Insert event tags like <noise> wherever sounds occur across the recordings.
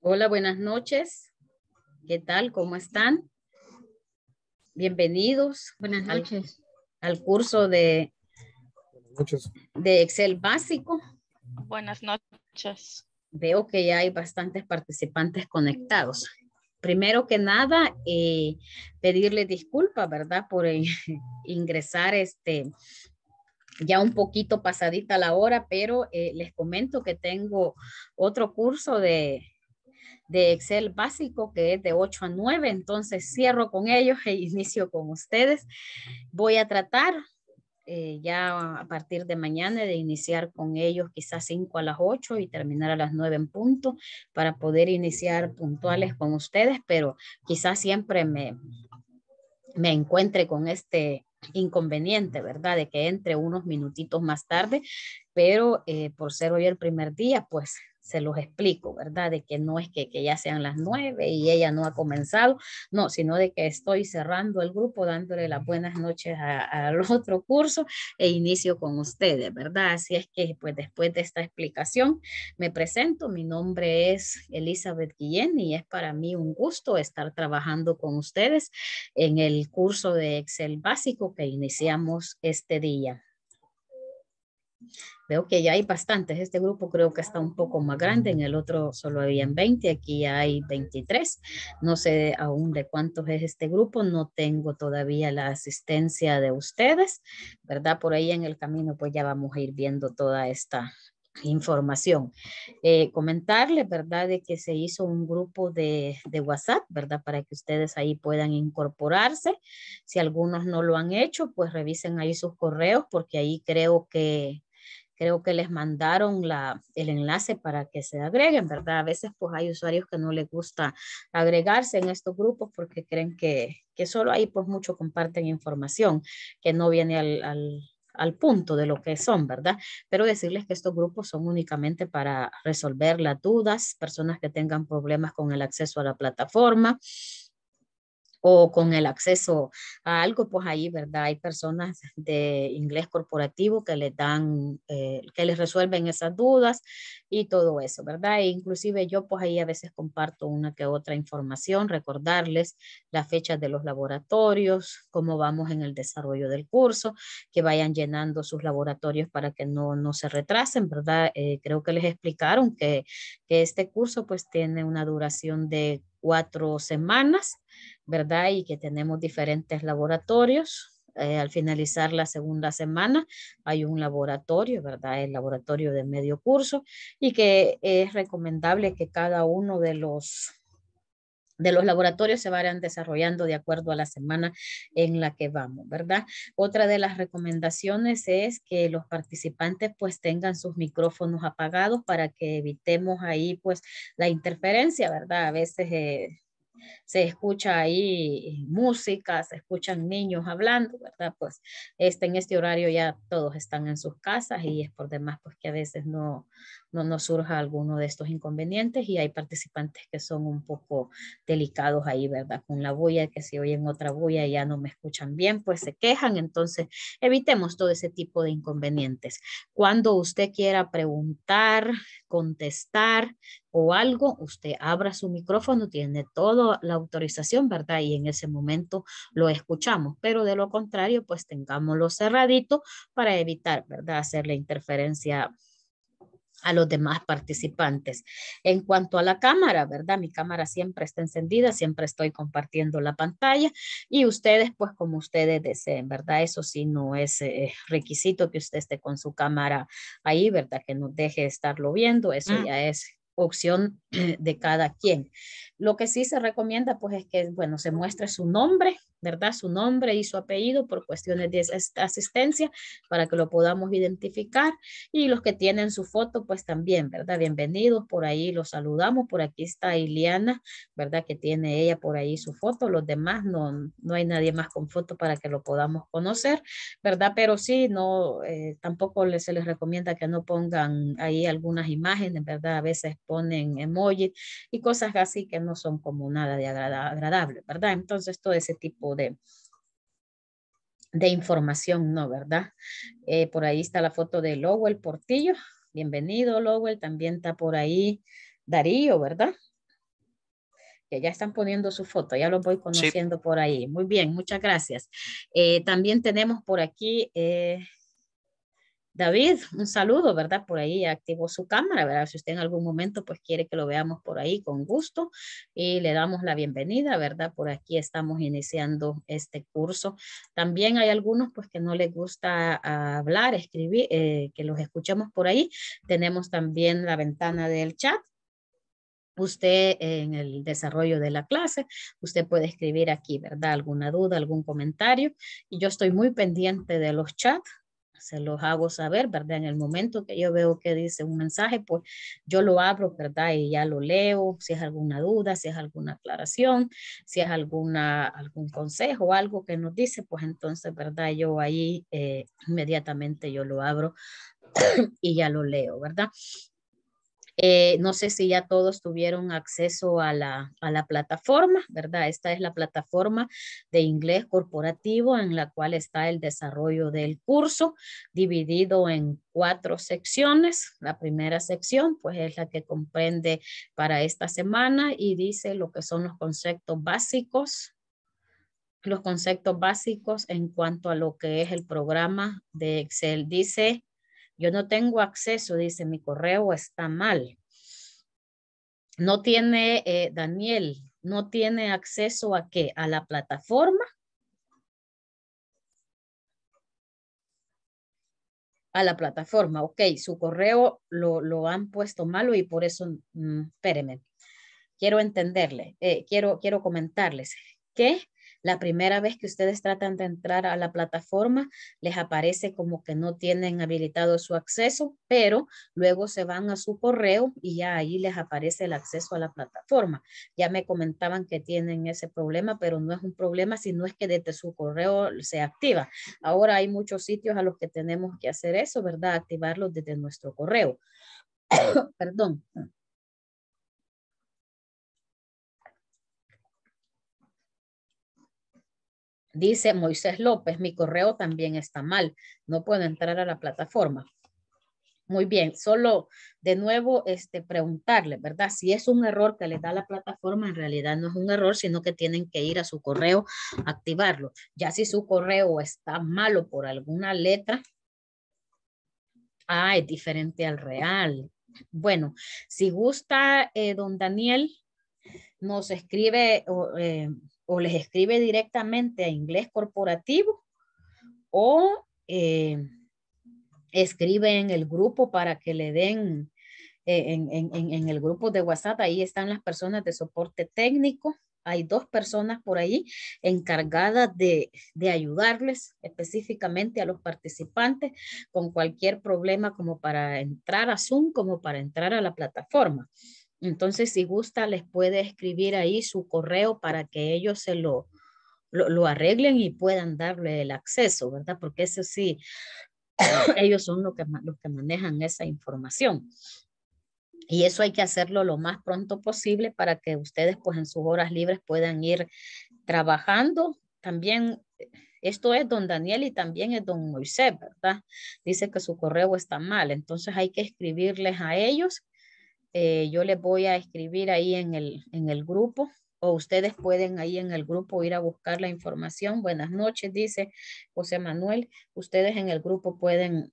Hola, buenas noches. ¿Qué tal? ¿Cómo están? Bienvenidos. Buenas noches. Al, curso de, de Excel básico. Buenas noches. Veo que ya hay bastantes participantes conectados. Primero que nada, eh, pedirle disculpas, ¿verdad? Por eh, <laughs> ingresar este ya un poquito pasadita la hora, pero eh, les comento que tengo otro curso de, de Excel básico que es de 8 a 9, entonces cierro con ellos <laughs> e inicio con ustedes. Voy a tratar eh, ya a partir de mañana de iniciar con ellos quizás 5 a las 8 y terminar a las 9 en punto para poder iniciar puntuales con ustedes, pero quizás siempre me, me encuentre con este inconveniente, ¿verdad? De que entre unos minutitos más tarde, pero eh, por ser hoy el primer día, pues se los explico, ¿verdad? De que no es que, que, ya sean las nueve y ella no ha comenzado, no, sino de que estoy cerrando el grupo, dándole las buenas noches al <laughs> otro curso e inicio con ustedes, ¿verdad? Así es que, pues después de esta explicación, me presento, mi nombre es Elizabeth Guillén y es para mí un gusto estar trabajando con ustedes en el curso de Excel básico que iniciamos este día. Veo que ya hay bastantes. Este grupo creo que está un poco más grande. En el otro solo habían 20. Aquí hay 23. No sé aún de cuántos es este grupo. No tengo todavía la asistencia de ustedes, ¿verdad? Por ahí en el camino pues ya vamos a ir viendo toda esta información. Eh, comentarles, ¿verdad? De que se hizo un grupo de, de, WhatsApp, ¿verdad? Para que ustedes ahí puedan incorporarse. Si algunos no lo han hecho, pues revisen ahí sus correos porque ahí creo que creo que les mandaron la, el enlace para que se agreguen, ¿verdad? A veces pues hay usuarios que no les gusta agregarse en estos grupos porque creen que, que solo ahí pues mucho comparten información que no viene al, al, al punto de lo que son, ¿verdad? Pero decirles que estos grupos son únicamente para resolver las dudas, personas que tengan problemas con el acceso a la plataforma, o con el acceso a algo, pues ahí, ¿verdad? Hay personas de inglés corporativo que les dan, eh, que les resuelven esas dudas y todo eso, ¿verdad? E inclusive yo, pues ahí a veces comparto una que otra información, recordarles las fechas de los laboratorios, cómo vamos en el desarrollo del curso, que vayan llenando sus laboratorios para que no, no se retrasen, ¿verdad? Eh, creo que les explicaron que, que este curso pues tiene una duración de cuatro semanas, ¿verdad? Y que tenemos diferentes laboratorios. Eh, al finalizar la segunda semana hay un laboratorio, ¿verdad? El laboratorio de medio curso y que es recomendable que cada uno de los de los laboratorios se vayan desarrollando de acuerdo a la semana en la que vamos, ¿verdad? Otra de las recomendaciones es que los participantes pues tengan sus micrófonos apagados para que evitemos ahí pues la interferencia, ¿verdad? A veces eh, se escucha ahí música, se escuchan niños hablando, ¿verdad? Pues este, en este horario ya todos están en sus casas y es por demás pues que a veces no, no nos surja alguno de estos inconvenientes y hay participantes que son un poco delicados ahí, ¿verdad? Con la bulla, que si oyen otra bulla ya no me escuchan bien, pues se quejan, entonces evitemos todo ese tipo de inconvenientes. Cuando usted quiera preguntar, contestar o algo, usted abra su micrófono, tiene toda la autorización, ¿verdad? Y en ese momento lo escuchamos, pero de lo contrario, pues tengámoslo cerradito para evitar, ¿verdad? Hacer la interferencia a los demás participantes. En cuanto a la cámara, ¿verdad? Mi cámara siempre está encendida, siempre estoy compartiendo la pantalla y ustedes, pues como ustedes deseen, ¿verdad? Eso sí no es eh, requisito que usted esté con su cámara ahí, ¿verdad? Que nos deje estarlo viendo, eso mm. ya es opción de cada quien. Lo que sí se recomienda, pues, es que, bueno, se muestre su nombre, ¿verdad? Su nombre y su apellido por cuestiones de asistencia para que lo podamos identificar. Y los que tienen su foto, pues también, ¿verdad? Bienvenidos, por ahí los saludamos. Por aquí está Iliana, ¿verdad? Que tiene ella por ahí su foto. Los demás no, no hay nadie más con foto para que lo podamos conocer, ¿verdad? Pero sí, no, eh, tampoco se les recomienda que no pongan ahí algunas imágenes, ¿verdad? A veces ponen emoji y cosas así que no son como nada de agradable, ¿verdad? Entonces, todo ese tipo de, de información, ¿no? ¿Verdad? Eh, por ahí está la foto de Lowell Portillo. Bienvenido, Lowell. También está por ahí Darío, ¿verdad? Que ya están poniendo su foto, ya lo voy conociendo por ahí. Muy bien, muchas gracias. Eh, también tenemos por aquí eh, David, un saludo, ¿verdad? Por ahí activó su cámara, ¿verdad? Si usted en algún momento pues quiere que lo veamos por ahí con gusto y le damos la bienvenida, ¿verdad? Por aquí estamos iniciando este curso. También hay algunos pues que no les gusta hablar, escribir, eh, que los escuchemos por ahí. Tenemos también la ventana del chat usted en el desarrollo de la clase, usted puede escribir aquí, ¿verdad? Alguna duda, algún comentario. Y yo estoy muy pendiente de los chats se los hago saber, ¿verdad? En el momento que yo veo que dice un mensaje, pues yo lo abro, ¿verdad? Y ya lo leo, si es alguna duda, si es alguna aclaración, si es alguna, algún consejo, algo que nos dice, pues entonces, ¿verdad? Yo ahí eh, inmediatamente yo lo abro <clears throat> y ya lo leo, ¿verdad? Eh, no sé si ya todos tuvieron acceso a la, a la plataforma, ¿verdad? Esta es la plataforma de inglés corporativo en la cual está el desarrollo del curso dividido en cuatro secciones. La primera sección, pues es la que comprende para esta semana y dice lo que son los conceptos básicos los conceptos básicos en cuanto a lo que es el programa de Excel. Dice yo no tengo acceso, dice, mi correo está mal. No tiene, eh, Daniel, no tiene acceso a qué? A la plataforma. A la plataforma, ok, su correo lo, lo han puesto malo y por eso, mm, espérenme, quiero entenderle, eh, quiero, quiero comentarles que la primera vez que ustedes tratan de entrar a la plataforma, les aparece como que no tienen habilitado su acceso, pero luego se van a su correo y ya ahí les aparece el acceso a la plataforma. Ya me comentaban que tienen ese problema, pero no es un problema si no es que desde su correo se activa. Ahora hay muchos sitios a los que tenemos que hacer eso, ¿verdad? Activarlos desde nuestro correo. <coughs> Perdón. Dice Moisés López, mi correo también está mal, no puedo entrar a la plataforma. Muy bien, solo de nuevo este, preguntarle, ¿verdad? Si es un error que le da la plataforma, en realidad no es un error, sino que tienen que ir a su correo, activarlo. Ya si su correo está malo por alguna letra, ah, es diferente al real. Bueno, si gusta, eh, don Daniel, nos escribe eh, o les escribe directamente a inglés corporativo o eh, escribe en el grupo para que le den eh, en, el grupo de WhatsApp. Ahí están las personas de soporte técnico. Hay dos personas por ahí encargadas de, de ayudarles específicamente a los participantes con cualquier problema como para entrar a Zoom, como para entrar a la plataforma. Entonces, si gusta, les puede escribir ahí su correo para que ellos se lo, lo, arreglen y puedan darle el acceso, ¿verdad? Porque eso sí, <clears throat> ellos son los que, los que manejan esa información. Y eso hay que hacerlo lo más pronto posible para que ustedes pues en sus horas libres puedan ir trabajando. También esto es don Daniel y también es don Moisés, ¿verdad? Dice que su correo está mal, entonces hay que escribirles a ellos eh, yo les voy a escribir ahí en el, en el grupo o ustedes pueden ahí en el grupo ir a buscar la información. Buenas noches, dice José Manuel. Ustedes en el grupo pueden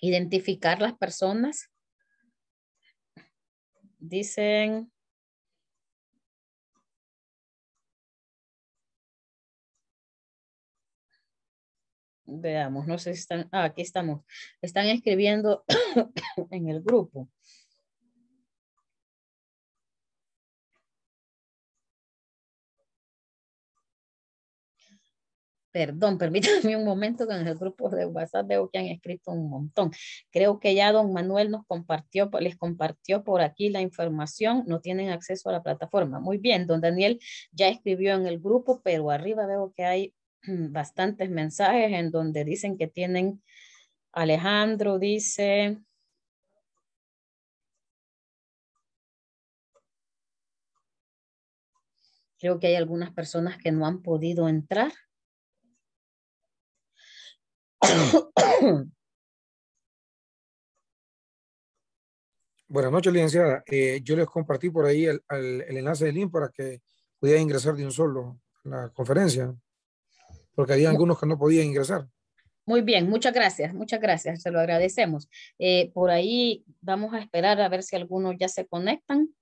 identificar las personas. Dicen... Veamos, no sé si están, ah, aquí estamos. Están escribiendo <coughs> en el grupo. Perdón, <laughs> permítanme un momento que en el grupo de WhatsApp veo que han escrito un montón. Creo que ya don Manuel nos compartió, les compartió por aquí la información, no tienen acceso a la plataforma. Muy bien, don Daniel ya escribió en el grupo, pero arriba veo que hay <clears throat> bastantes mensajes en donde dicen que tienen, Alejandro dice, creo que hay algunas personas que no han podido entrar. Buenas noches, licenciada. Eh, yo les compartí por ahí el, enlace del link para que pudiera ingresar de un solo a la conferencia, porque había algunos que no podían ingresar. Muy bien, muchas gracias, muchas gracias, se lo agradecemos. Eh, por ahí vamos a esperar a ver si algunos ya se conectan.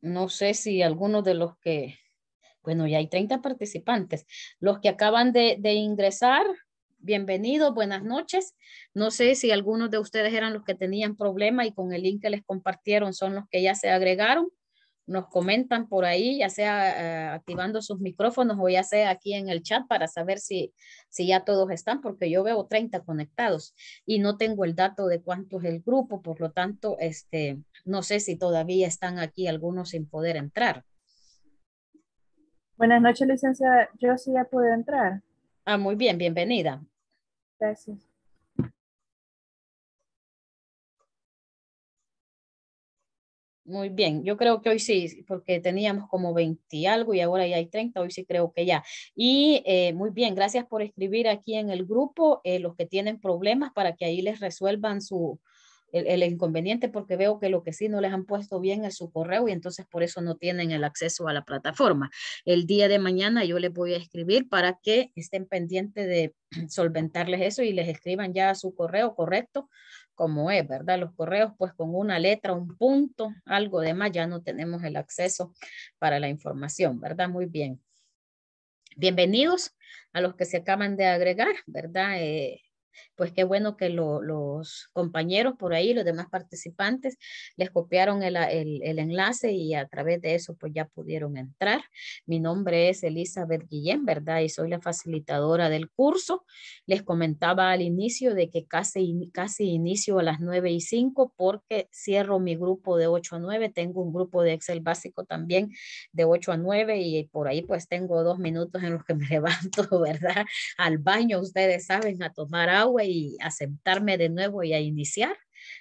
No sé si algunos de los que, bueno, ya hay 30 participantes, los que acaban de, ingresar, bienvenidos, buenas noches. No sé si algunos de ustedes eran los que tenían problema y con el link que les compartieron son los que ya se agregaron. Nos comentan por ahí, ya sea eh, activando sus micrófonos o ya sea aquí en el chat para saber si, si ya todos están, porque yo veo 30 conectados y no tengo el dato de cuánto es el grupo, por lo tanto, este, no sé si todavía están aquí algunos sin poder entrar. Buenas noches, licenciada. Yo sí ya pude entrar. Ah, muy bien, bienvenida. Gracias. Muy bien, yo creo que hoy sí, porque teníamos como 20 y algo y ahora ya hay 30, hoy sí creo que ya. Y eh, muy bien, gracias por escribir aquí en el grupo eh, los que tienen problemas para que ahí les resuelvan su, el, inconveniente porque veo que lo que sí no les han puesto bien es su correo y entonces por eso no tienen el acceso a la plataforma. El día de mañana yo les voy a escribir para que estén pendientes de <clears throat> solventarles eso y les escriban ya su correo correcto como es, ¿verdad? Los correos pues con una letra, un punto, algo de más, ya no tenemos el acceso para la información, ¿verdad? Muy bien. Bienvenidos a los que se acaban de agregar, ¿verdad? Eh, pues qué bueno que los compañeros por ahí, los demás participantes, les copiaron el, enlace y a través de eso pues ya pudieron entrar. Mi nombre es Elizabeth Guillén, ¿verdad? Y soy la facilitadora del curso. Les comentaba al inicio de que casi, casi inicio a las 9 y 5 porque cierro mi grupo de 8 a 9. Tengo un grupo de Excel básico también de 8 a 9 y por ahí pues tengo dos minutos en los que me <laughs> levanto, ¿verdad? Al baño, ustedes saben, a tomar agua y aceptarme de nuevo y a iniciar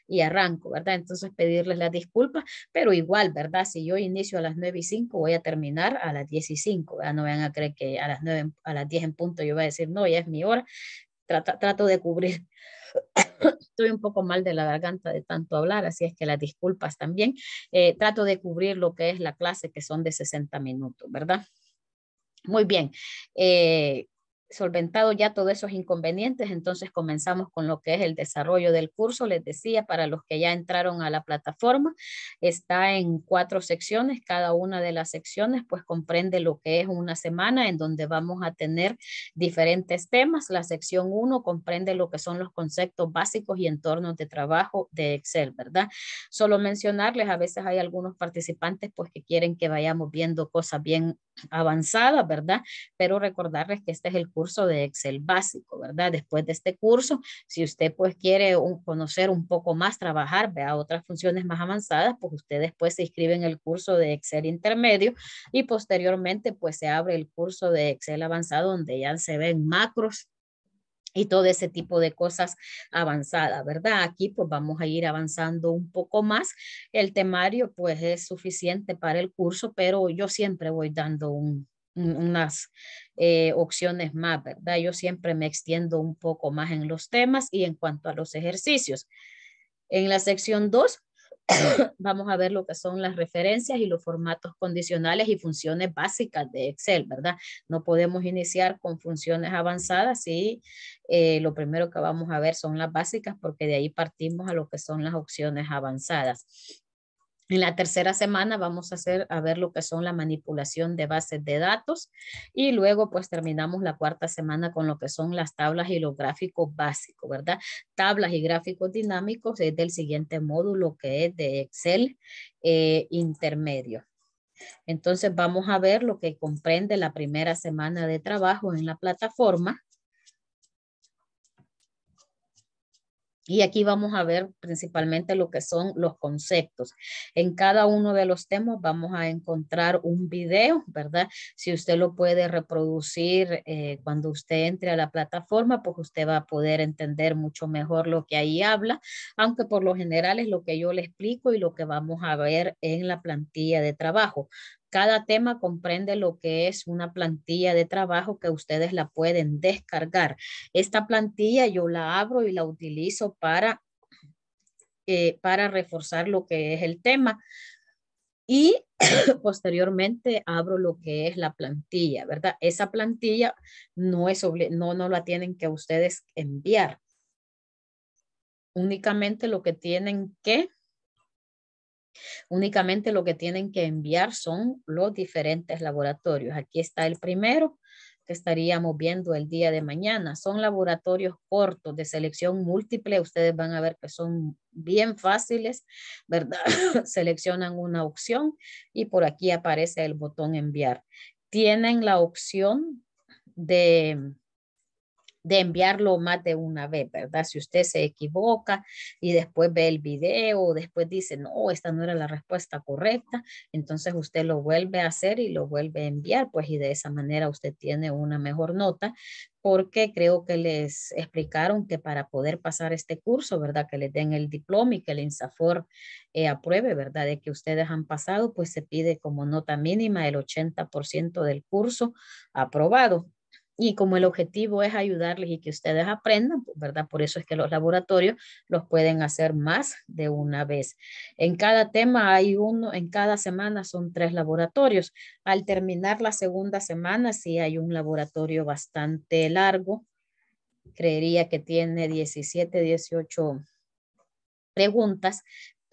y arranco, ¿verdad? Entonces pedirles la disculpa, pero igual, ¿verdad? Si yo inicio a las 9 y 5, voy a terminar a las 10 y 5, ¿verdad? No vayan a creer que a las 9, a las 10 en punto yo voy a decir, no, ya es mi hora, trato, trato de cubrir. <coughs> Estoy un poco mal de la garganta de tanto hablar, así es que las disculpas también. Eh, trato de cubrir lo que es la clase, que son de 60 minutos, ¿verdad? Muy bien. Eh, solventado ya todos esos inconvenientes, entonces comenzamos con lo que es el desarrollo del curso. Les decía, para los que ya entraron a la plataforma, está en cuatro secciones. Cada una de las secciones pues comprende lo que es una semana en donde vamos a tener diferentes temas. La sección 1 comprende lo que son los conceptos básicos y entornos de trabajo de Excel, ¿verdad? Solo mencionarles, a veces hay algunos participantes pues que quieren que vayamos viendo cosas bien avanzadas, ¿verdad? Pero recordarles que este es el curso curso de Excel básico, ¿verdad? Después de este curso, si usted pues quiere conocer un poco más, trabajar, vea otras funciones más avanzadas, pues usted después se inscribe en el curso de Excel intermedio y posteriormente pues se abre el curso de Excel avanzado donde ya se ven macros y todo ese tipo de cosas avanzadas, ¿verdad? Aquí pues vamos a ir avanzando un poco más. El temario pues es suficiente para el curso, pero yo siempre voy dando un, unas eh, opciones más, ¿verdad? Yo siempre me extiendo un poco más en los temas y en cuanto a los ejercicios. En la sección 2 <coughs> vamos a ver lo que son las referencias y los formatos condicionales y funciones básicas de Excel, ¿verdad? No podemos iniciar con funciones avanzadas y eh, lo primero que vamos a ver son las básicas porque de ahí partimos a lo que son las opciones avanzadas. En la tercera semana vamos a hacer a ver lo que son la manipulación de bases de datos y luego pues terminamos la cuarta semana con lo que son las tablas y los gráficos básicos, ¿verdad? Tablas y gráficos dinámicos es del siguiente módulo que es de Excel eh, intermedio. Entonces vamos a ver lo que comprende la primera semana de trabajo en la plataforma Y aquí vamos a ver principalmente lo que son los conceptos. En cada uno de los temas vamos a encontrar un video, ¿verdad? Si usted lo puede reproducir eh, cuando usted entre a la plataforma, pues usted va a poder entender mucho mejor lo que ahí habla, aunque por lo general es lo que yo le explico y lo que vamos a ver en la plantilla de trabajo Cada tema comprende lo que es una plantilla de trabajo que ustedes la pueden descargar. Esta plantilla yo la abro y la utilizo para, eh, para reforzar lo que es el tema. Y <coughs> posteriormente abro lo que es la plantilla, ¿verdad? Esa plantilla no es no, no la tienen que ustedes enviar. Únicamente lo que tienen que Únicamente lo que tienen que enviar son los diferentes laboratorios. Aquí está el primero que estaríamos viendo el día de mañana. Son laboratorios cortos de selección múltiple. Ustedes van a ver que son bien fáciles, ¿verdad? <coughs> Seleccionan una opción y por aquí aparece el botón enviar. Tienen la opción de de enviarlo más de una vez, ¿verdad? Si usted se equivoca y después ve el video, después dice, no, esta no era la respuesta correcta, entonces usted lo vuelve a hacer y lo vuelve a enviar, pues y de esa manera usted tiene una mejor nota, porque creo que les explicaron que para poder pasar este curso, ¿verdad? Que les den el diploma y que el INSAFOR eh, apruebe, ¿verdad? De que ustedes han pasado, pues se pide como nota mínima el 80% del curso aprobado. Y como el objetivo es ayudarles y que ustedes aprendan, pues, ¿verdad? Por eso es que los laboratorios los pueden hacer más de una vez. En cada tema hay uno, en cada semana son tres laboratorios. Al terminar la segunda semana, sí hay un laboratorio bastante largo. Creería que tiene 17, 18 preguntas,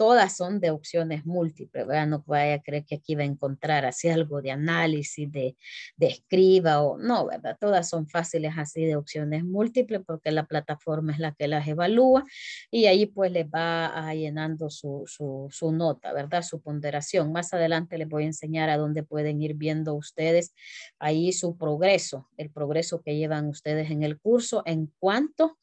todas son de opciones múltiples, ¿verdad? No vaya a creer que aquí va a encontrar así algo de análisis, de, de escriba o no, ¿verdad? Todas son fáciles así de opciones múltiples porque la plataforma es la que las evalúa y ahí pues les va llenando su, su, su nota, ¿verdad? Su ponderación. Más adelante les voy a enseñar a dónde pueden ir viendo ustedes ahí su progreso, el progreso que llevan ustedes en el curso en cuanto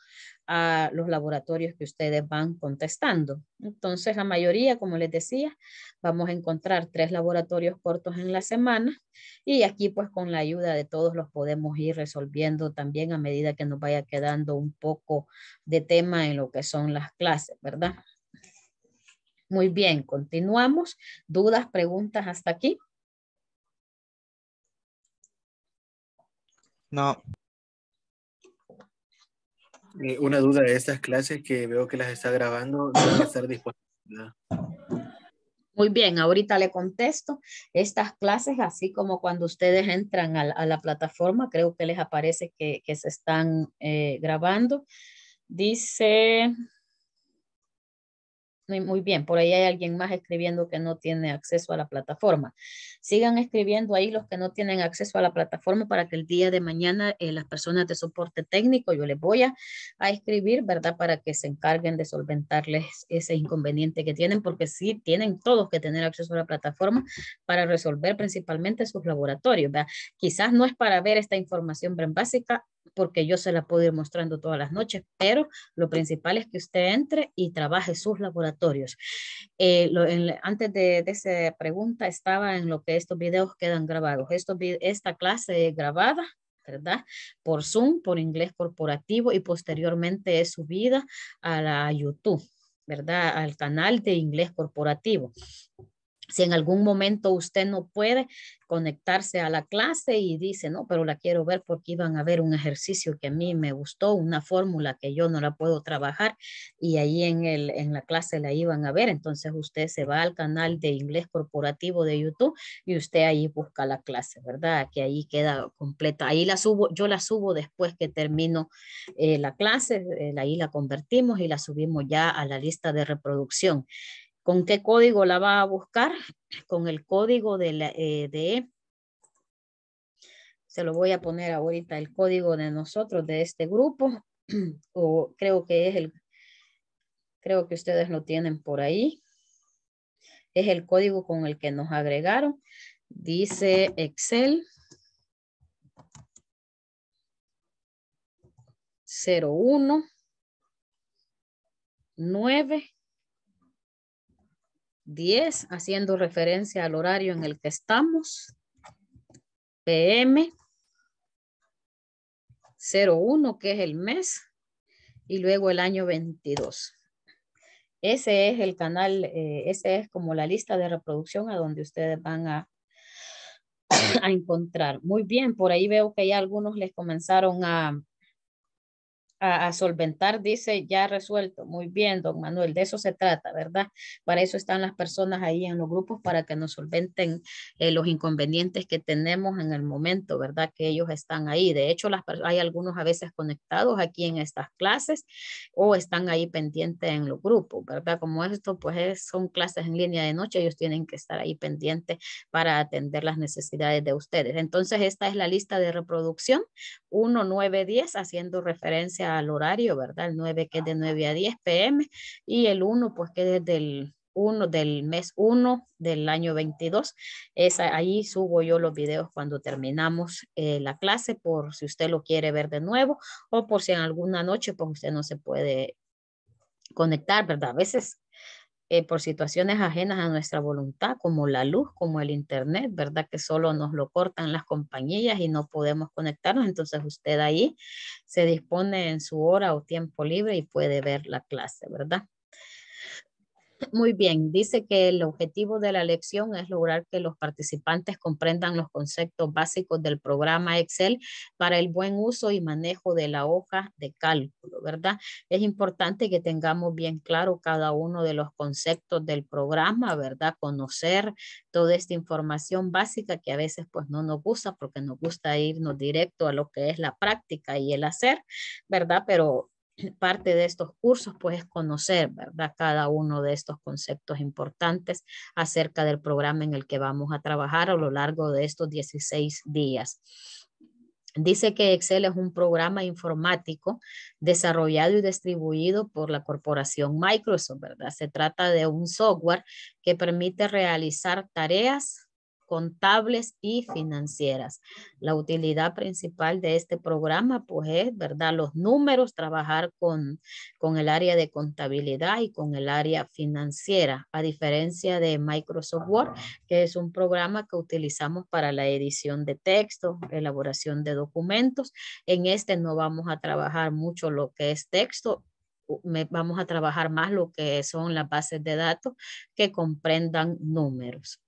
a los laboratorios que ustedes van contestando. Entonces, la mayoría, como les decía, vamos a encontrar tres laboratorios cortos en la semana y aquí pues con la ayuda de todos los podemos ir resolviendo también a medida que nos vaya quedando un poco de tema en lo que son las clases, ¿verdad? Muy bien, continuamos. ¿Dudas, preguntas hasta aquí? No. Eh, una duda de estas clases que veo que las está grabando, deben estar disponibles. Muy bien, ahorita le contesto. Estas clases, así como cuando ustedes entran a, la plataforma, creo que les aparece que, se están eh, grabando. Dice, muy bien, por ahí hay alguien más escribiendo que no tiene acceso a la plataforma. Sigan escribiendo ahí los que no tienen acceso a la plataforma para que el día de mañana eh, las personas de soporte técnico, yo les voy a, escribir, ¿verdad? Para que se encarguen de solventarles ese inconveniente que tienen, porque sí tienen todos que tener acceso a la plataforma para resolver principalmente sus laboratorios, ¿verdad? Quizás no es para ver esta información básica, porque yo se la puedo ir mostrando todas las noches, pero lo principal es que usted entre y trabaje sus laboratorios. Eh, antes de, esa pregunta estaba en lo que estos videos quedan grabados. esta clase grabada ¿verdad? Por Zoom, por inglés corporativo y posteriormente es subida a la YouTube, ¿verdad? Al canal de inglés corporativo. Si en algún momento usted no puede conectarse a la clase y dice, no, pero la quiero ver porque iban a ver un ejercicio que a mí me gustó, una fórmula que yo no la puedo trabajar y ahí en, el, en la clase la iban a ver. Entonces usted se va al canal de inglés corporativo de YouTube y usted ahí busca la clase, ¿verdad? Que ahí queda completa. Ahí la subo, yo la subo después que termino eh, la clase, eh, ahí la convertimos y la subimos ya a la lista de reproducción. ¿Con qué código la va a buscar? Con el código de, la, eh, de se lo voy a poner ahorita el código de nosotros, de este grupo, <clears throat> o creo que es el, creo que ustedes lo tienen por ahí. Es el código con el que nos agregaron. Dice Excel 01 9 10, haciendo referencia al horario en el que estamos. PM 01, que es el mes, y luego el año 22. Ese es el canal, eh, ese es como la lista de reproducción a donde ustedes van a, <coughs> a encontrar. Muy bien, por ahí veo que ya algunos les comenzaron a, a, solventar, dice, ya resuelto. Muy bien, don Manuel, de eso se trata, ¿verdad? Para eso están las personas ahí en los grupos, para que nos solventen eh, los inconvenientes que tenemos en el momento, ¿verdad? Que ellos están ahí. De hecho, las, hay algunos a veces conectados aquí en estas clases o están ahí pendientes en los grupos, ¿verdad? Como esto, pues son clases en línea de noche, ellos tienen que estar ahí pendientes para atender las necesidades de ustedes. Entonces, esta es la lista de reproducción 1, 9, 10, haciendo referencia al horario, ¿verdad? El 9 que es de 9 a 10 pm y el 1 pues que es del 1 del mes 1 del año 22. Es, ahí subo yo los videos cuando terminamos eh, la clase por si usted lo quiere ver de nuevo o por si en alguna noche pues usted no se puede conectar, ¿verdad? A veces eh, por situaciones ajenas a nuestra voluntad, como la luz, como el internet, ¿verdad? Que solo nos lo cortan las compañías y no podemos conectarnos. Entonces usted ahí se dispone en su hora o tiempo libre y puede ver la clase, ¿verdad? Muy bien, dice que el objetivo de la lección es lograr que los participantes comprendan los conceptos básicos del programa Excel para el buen uso y manejo de la hoja de cálculo, ¿verdad? Es importante que tengamos bien claro cada uno de los conceptos del programa, ¿verdad? Conocer toda esta información básica que a veces pues no nos gusta porque nos gusta irnos directo a lo que es la práctica y el hacer, ¿verdad? Pero parte de estos cursos pues es conocer, ¿verdad? Cada uno de estos conceptos importantes acerca del programa en el que vamos a trabajar a lo largo de estos 16 días. Dice que Excel es un programa informático desarrollado y distribuido por la corporación Microsoft, ¿verdad? Se trata de un software que permite realizar tareas contables y financieras. La utilidad principal de este programa, pues es, ¿verdad? Los números, trabajar con, con el área de contabilidad y con el área financiera, a diferencia de Microsoft Word, que es un programa que utilizamos para la edición de texto, elaboración de documentos. En este no vamos a trabajar mucho lo que es texto, vamos a trabajar más lo que son las bases de datos que comprendan números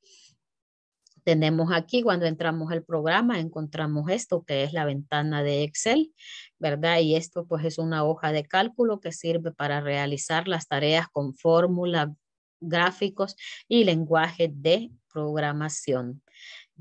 tenemos aquí cuando entramos al programa, encontramos esto que es la ventana de Excel, ¿verdad? Y esto pues es una hoja de cálculo que sirve para realizar las tareas con fórmulas, gráficos y lenguaje de programación.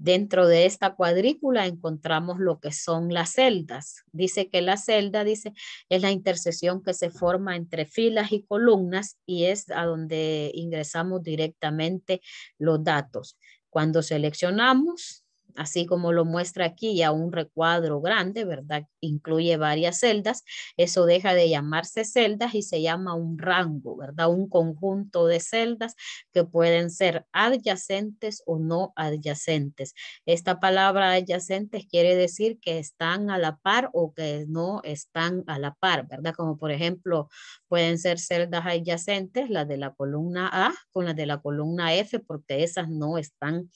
Dentro de esta cuadrícula encontramos lo que son las celdas. Dice que la celda, dice, es la intersección que se forma entre filas y columnas y es a donde ingresamos directamente los datos. Cuando seleccionamos, así como lo muestra aquí ya un recuadro grande, ¿verdad? Incluye varias celdas, eso deja de llamarse celdas y se llama un rango, ¿verdad? Un conjunto de celdas que pueden ser adyacentes o no adyacentes. Esta palabra adyacentes quiere decir que están a la par o que no están a la par, ¿verdad? Como por ejemplo, pueden ser celdas adyacentes, las de la columna A con las de la columna F, porque esas no están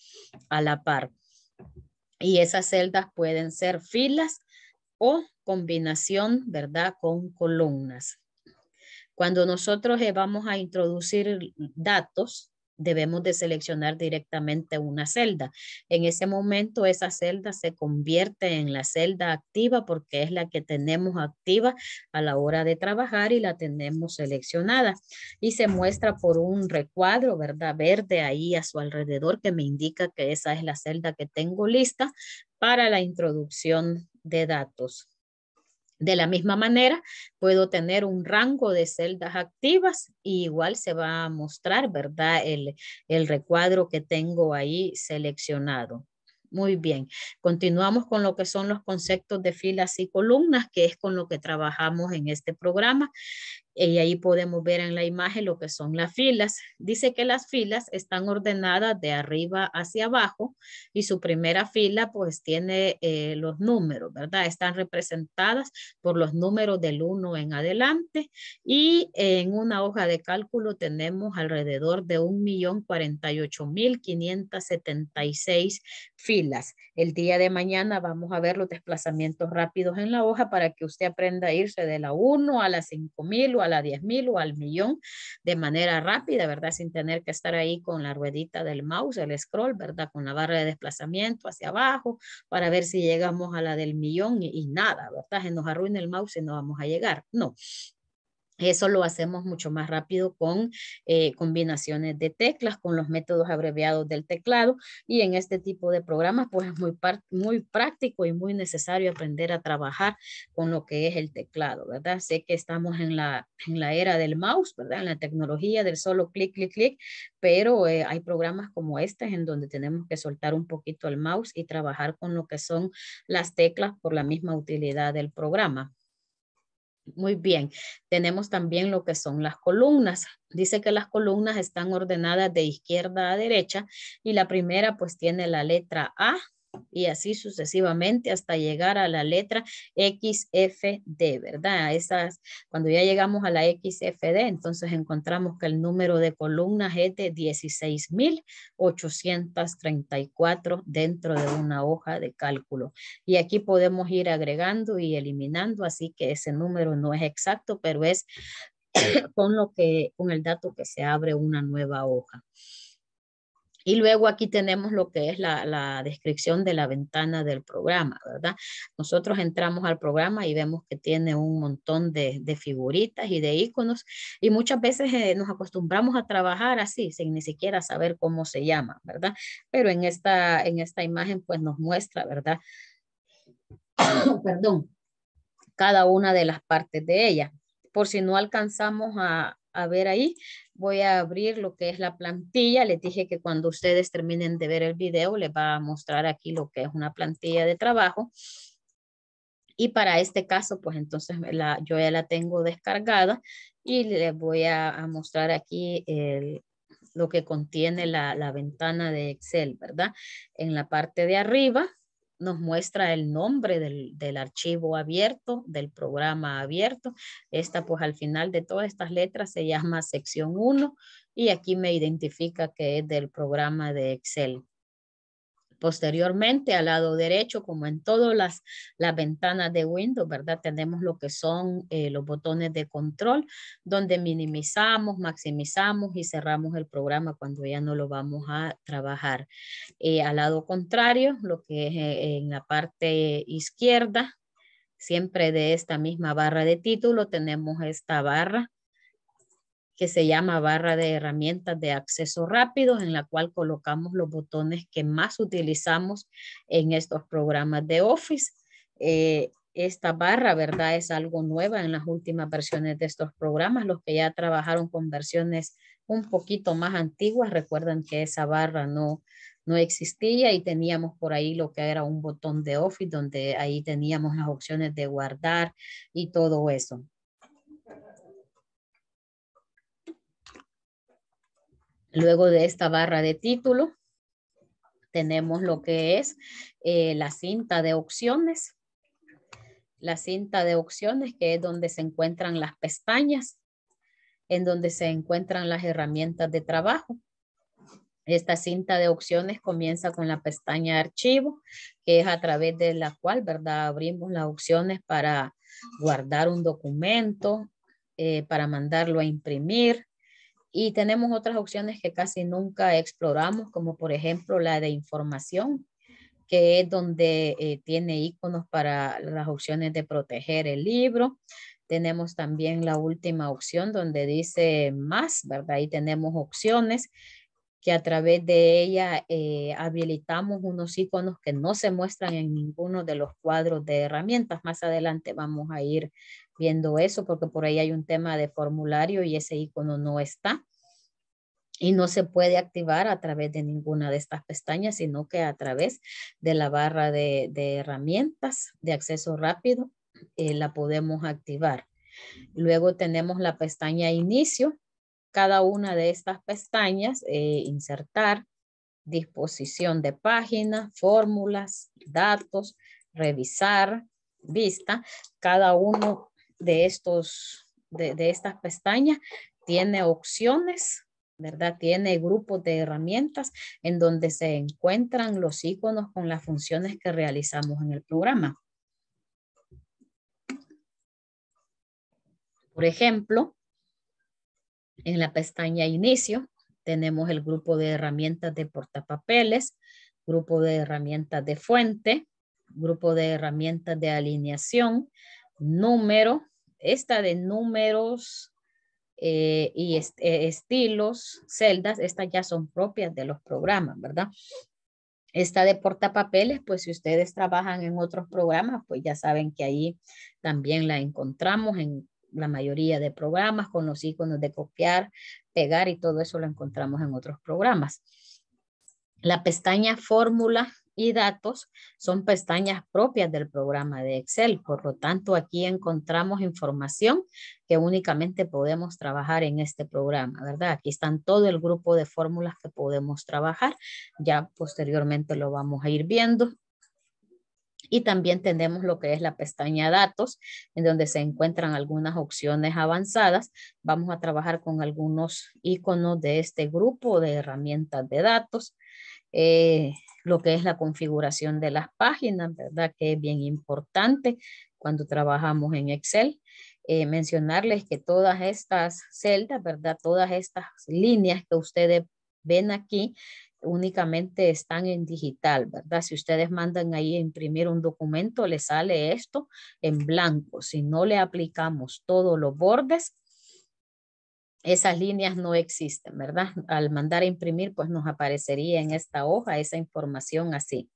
a la par. Y esas celdas pueden ser filas o combinación, ¿verdad? Con columnas. Cuando nosotros eh, vamos a introducir datos, debemos de seleccionar directamente una celda. En ese momento esa celda se convierte en la celda activa porque es la que tenemos activa a la hora de trabajar y la tenemos seleccionada. Y se muestra por un recuadro, ¿verdad? Verde ahí a su alrededor que me indica que esa es la celda que tengo lista para la introducción de datos. De la misma manera, puedo tener un rango de celdas activas y igual se va a mostrar, ¿verdad? El, el recuadro que tengo ahí seleccionado. Muy bien, continuamos con lo que son los conceptos de filas y columnas, que es con lo que trabajamos en este programa. Y ahí podemos ver en la imagen lo que son las filas. Dice que las filas están ordenadas de arriba hacia abajo y su primera fila pues tiene eh, los números, ¿verdad? Están representadas por los números del 1 en adelante y en una hoja de cálculo tenemos alrededor de 1.048.576 filas. El día de mañana vamos a ver los desplazamientos rápidos en la hoja para que usted aprenda a irse de la 1 a la 5.000 a la 10.000 o al millón de manera rápida, ¿verdad? Sin tener que estar ahí con la ruedita del mouse, el scroll, ¿verdad? Con la barra de desplazamiento hacia abajo para ver si llegamos a la del millón y, y nada, ¿verdad? Se nos arruina el mouse y no vamos a llegar. No, eso lo hacemos mucho más rápido con eh, combinaciones de teclas, con los métodos abreviados del teclado y en este tipo de programas pues es muy, muy práctico y muy necesario aprender a trabajar con lo que es el teclado, ¿verdad? Sé que estamos en la, en la era del mouse, ¿verdad? En la tecnología del solo clic, clic, clic, pero eh, hay programas como este en donde tenemos que soltar un poquito el mouse y trabajar con lo que son las teclas por la misma utilidad del programa. Muy bien, tenemos también lo que son las columnas. Dice que las columnas están ordenadas de izquierda a derecha y la primera pues tiene la letra A, y así sucesivamente hasta llegar a la letra XFD, ¿verdad? Esas, cuando ya llegamos a la XFD, entonces encontramos que el número de columnas es de 16.834 dentro de una hoja de cálculo. Y aquí podemos ir agregando y eliminando, así que ese número no es exacto, pero es <clears throat> con lo que, con el dato que se abre una nueva hoja. Y luego aquí tenemos lo que es la, descripción de la ventana del programa, ¿verdad? Nosotros entramos al programa y vemos que tiene un montón de, figuritas y de iconos y muchas veces eh, nos acostumbramos a trabajar así, sin ni siquiera saber cómo se llama, ¿verdad? Pero en esta, en esta imagen pues nos muestra, ¿verdad? <coughs> Perdón, cada una de las partes de ella. Por si no alcanzamos a, a ver ahí, voy a abrir lo que es la plantilla. Les dije que cuando ustedes terminen de ver el video, les va a mostrar aquí lo que es una plantilla de trabajo. Y para este caso, pues entonces la, yo ya la tengo descargada y les voy a, mostrar aquí el, lo que contiene la, la ventana de Excel, ¿verdad? En la parte de arriba nos muestra el nombre del, archivo abierto, del programa abierto. Esta pues al final de todas estas letras se llama sección 1 y aquí me identifica que es del programa de Excel. Posteriormente, al lado derecho, como en todas las, las ventanas de Windows, ¿verdad? Tenemos lo que son eh, los botones de control, donde minimizamos, maximizamos y cerramos el programa cuando ya no lo vamos a trabajar. Eh, al lado contrario, lo que es eh, en la parte izquierda, siempre de esta misma barra de título, tenemos esta barra que se llama barra de herramientas de acceso rápido, en la cual colocamos los botones que más utilizamos en estos programas de Office. Eh, esta barra, ¿verdad? Es algo nueva en las últimas versiones de estos programas. Los que ya trabajaron con versiones un poquito más antiguas, recuerdan que esa barra no, no existía y teníamos por ahí lo que era un botón de Office, donde ahí teníamos las opciones de guardar y todo eso. Luego de esta barra de título, tenemos lo que es eh, la cinta de opciones. La cinta de opciones, que es donde se encuentran las pestañas, en donde se encuentran las herramientas de trabajo. Esta cinta de opciones comienza con la pestaña archivo, que es a través de la cual, ¿verdad? Abrimos las opciones para guardar un documento, eh, para mandarlo a imprimir, y tenemos otras opciones que casi nunca exploramos, como por ejemplo la de información, que es donde eh, tiene iconos para las opciones de proteger el libro. Tenemos también la última opción donde dice más, ¿verdad? Ahí tenemos opciones que a través de ella eh, habilitamos unos iconos que no se muestran en ninguno de los cuadros de herramientas. Más adelante vamos a ir viendo eso porque por ahí hay un tema de formulario y ese icono no está. Y no se puede activar a través de ninguna de estas pestañas, sino que a través de la barra de, herramientas de acceso rápido eh, la podemos activar. Luego tenemos la pestaña inicio. Cada una de estas pestañas, eh, insertar, disposición de página, fórmulas, datos, revisar, vista. Cada uno de estos, de, estas pestañas tiene opciones, ¿verdad? Tiene grupos de herramientas en donde se encuentran los iconos con las funciones que realizamos en el programa. Por ejemplo, en la pestaña Inicio tenemos el grupo de herramientas de portapapeles, grupo de herramientas de fuente, grupo de herramientas de alineación, número, esta de números eh, y eh, estilos, celdas, estas ya son propias de los programas, ¿verdad? Esta de portapapeles, pues si ustedes trabajan en otros programas, pues ya saben que ahí también la encontramos en la mayoría de programas con los iconos de copiar, pegar y todo eso lo encontramos en otros programas. La pestaña fórmula y datos son pestañas propias del programa de Excel. Por lo tanto, aquí encontramos información que únicamente podemos trabajar en este programa, ¿verdad? Aquí están todo el grupo de fórmulas que podemos trabajar. Ya posteriormente lo vamos a ir viendo. Y también tenemos lo que es la pestaña datos, en donde se encuentran algunas opciones avanzadas. Vamos a trabajar con algunos iconos de este grupo de herramientas de datos. Eh, lo que es la configuración de las páginas, ¿verdad? Que es bien importante cuando trabajamos en Excel. Eh, mencionarles que todas estas celdas, ¿verdad? Todas estas líneas que ustedes ven aquí únicamente están en digital, ¿verdad? Si ustedes mandan ahí a imprimir un documento, le sale esto en blanco. Si no le aplicamos todos los bordes, esas líneas no existen, ¿verdad? Al mandar a imprimir, pues nos aparecería en esta hoja esa información así,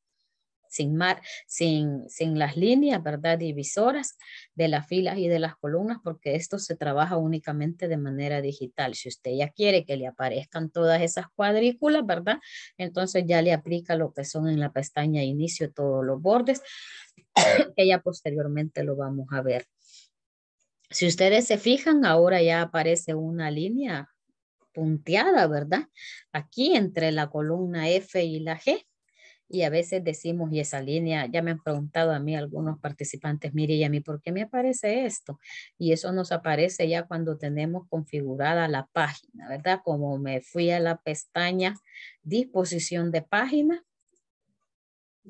sin, mar, sin, sin las líneas, ¿verdad? Divisoras de las filas y de las columnas, porque esto se trabaja únicamente de manera digital. Si usted ya quiere que le aparezcan todas esas cuadrículas, ¿verdad? Entonces ya le aplica lo que son en la pestaña inicio todos los bordes, <coughs> que ya posteriormente lo vamos a ver. Si ustedes se fijan, ahora ya aparece una línea punteada, ¿verdad? Aquí entre la columna F y la G. Y a veces decimos, y esa línea, ya me han preguntado a mí algunos participantes, mire, y a mí, ¿por qué me aparece esto? Y eso nos aparece ya cuando tenemos configurada la página, ¿verdad? Como me fui a la pestaña disposición de página,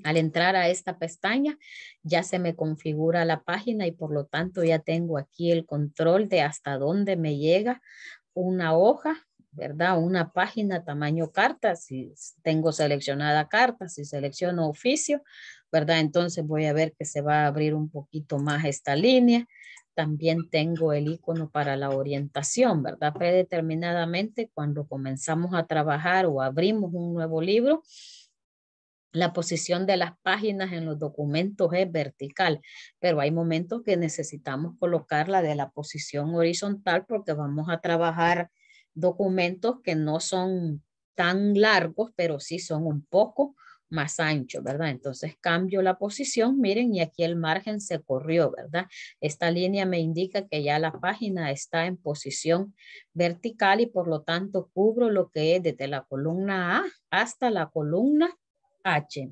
al entrar a esta pestaña ya se me configura la página y por lo tanto ya tengo aquí el control de hasta dónde me llega una hoja, ¿verdad? Una página tamaño carta, si tengo seleccionada carta, si selecciono oficio, ¿verdad? Entonces voy a ver que se va a abrir un poquito más esta línea. También tengo el icono para la orientación, ¿verdad? Predeterminadamente cuando comenzamos a trabajar o abrimos un nuevo libro, la posición de las páginas en los documentos es vertical, pero hay momentos que necesitamos colocarla de la posición horizontal porque vamos a trabajar documentos que no son tan largos, pero sí son un poco más anchos, ¿verdad? Entonces cambio la posición, miren, y aquí el margen se corrió, ¿verdad? Esta línea me indica que ya la página está en posición vertical y por lo tanto cubro lo que es desde la columna A hasta la columna H.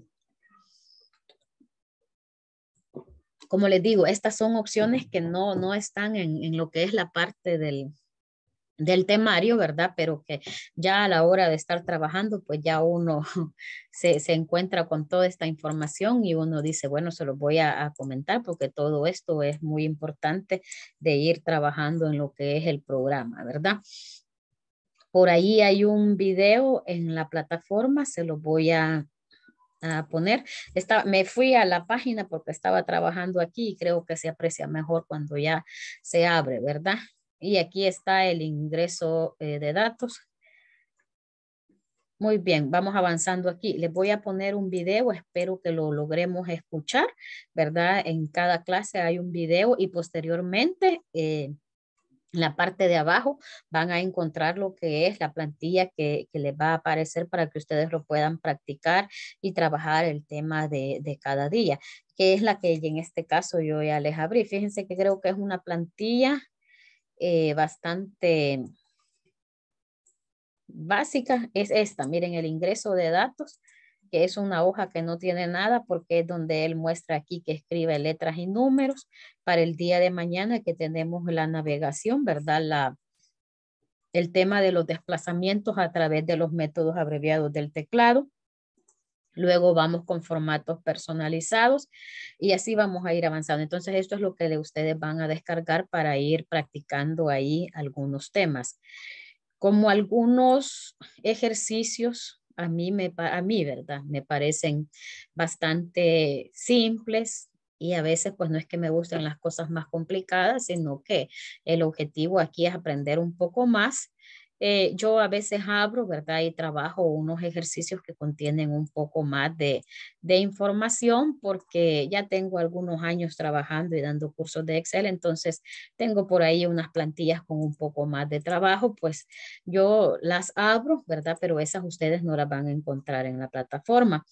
Como les digo, estas son opciones que no, no están en, lo que es la parte del, del temario, ¿verdad? Pero que ya a la hora de estar trabajando, pues ya uno <laughs> se, encuentra con toda esta información y uno dice, bueno, se lo voy a, comentar porque todo esto es muy importante de ir trabajando en lo que es el programa, ¿verdad? Por ahí hay un video en la plataforma, se lo voy a, a poner. Esta, me fui a la página porque estaba trabajando aquí y creo que se aprecia mejor cuando ya se abre, ¿verdad? Y aquí está el ingreso eh, de datos. Muy bien, vamos avanzando aquí. Les voy a poner un video, espero que lo logremos escuchar, ¿verdad? En cada clase hay un video y posteriormente eh, en la parte de abajo van a encontrar lo que es la plantilla que, les va a aparecer para que ustedes lo puedan practicar y trabajar el tema de, cada día, que es la que en este caso yo ya les abrí. Fíjense que creo que es una plantilla eh, bastante básica. Es esta, miren el ingreso de datos que es una hoja que no tiene nada porque es donde él muestra aquí que escribe letras y números para el día de mañana que tenemos la navegación, ¿verdad? La, el tema de los desplazamientos a través de los métodos abreviados del teclado. Luego vamos con formatos personalizados y así vamos a ir avanzando. Entonces, esto es lo que ustedes van a descargar para ir practicando ahí algunos temas. Como algunos ejercicios, a mí, me, a mí, ¿verdad? Me parecen bastante simples, y a veces pues no es que me gusten las cosas más complicadas, sino que el objetivo aquí es aprender un poco más eh, yo a veces abro, ¿verdad? Y trabajo unos ejercicios que contienen un poco más de, de, información porque ya tengo algunos años trabajando y dando cursos de Excel, entonces tengo por ahí unas plantillas con un poco más de trabajo, pues yo las abro, ¿verdad? Pero esas ustedes no las van a encontrar en la plataforma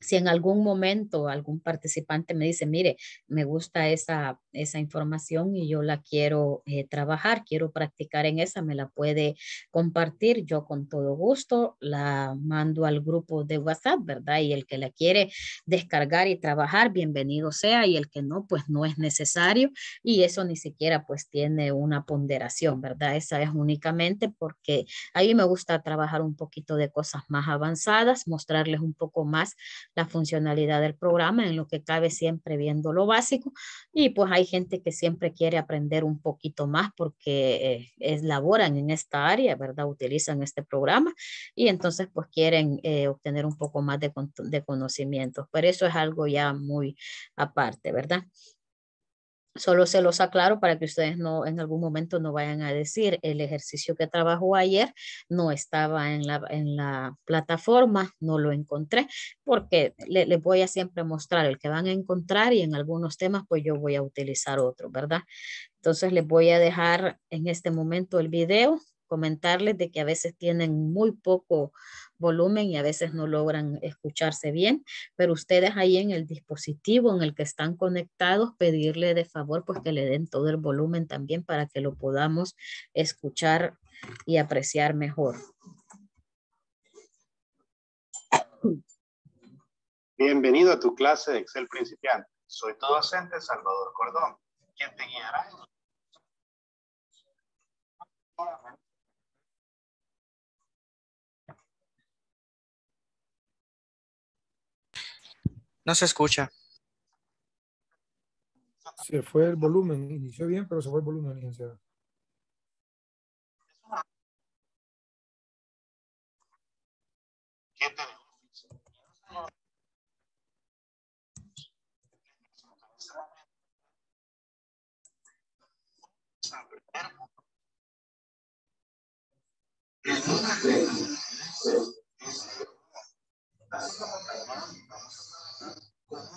si en algún momento algún participante me dice, mire, me gusta esa, esa información y yo la quiero eh, trabajar, quiero practicar en esa, me la puede compartir. Yo con todo gusto la mando al grupo de WhatsApp, ¿verdad? Y el que la quiere descargar y trabajar, bienvenido sea, y el que no, pues no es necesario. Y eso ni siquiera pues tiene una ponderación, ¿verdad? Esa es únicamente porque a me gusta trabajar un poquito de cosas más avanzadas, mostrarles un poco más la funcionalidad del programa, en lo que cabe siempre viendo lo básico. Y pues hay gente que siempre quiere aprender un poquito más porque eh, laboran en esta área, ¿verdad? Utilizan este programa y entonces pues quieren eh, obtener un poco más de, de conocimientos. Pero eso es algo ya muy aparte, ¿verdad? Solo se los aclaro para que ustedes no en algún momento no vayan a decir el ejercicio que trabajó ayer no estaba en la, en la plataforma, no lo encontré, porque les le voy a siempre mostrar el que van a encontrar y en algunos temas pues yo voy a utilizar otro, ¿verdad? Entonces les voy a dejar en este momento el video comentarles de que a veces tienen muy poco volumen y a veces no logran escucharse bien, pero ustedes ahí en el dispositivo en el que están conectados, pedirle de favor pues que le den todo el volumen también para que lo podamos escuchar y apreciar mejor. Bienvenido a tu clase de Excel principiante. Soy tu docente Salvador Cordón, quien te guiará No se escucha. Se fue el volumen, inició bien, pero se fue el volumen, licenciado. Gracias.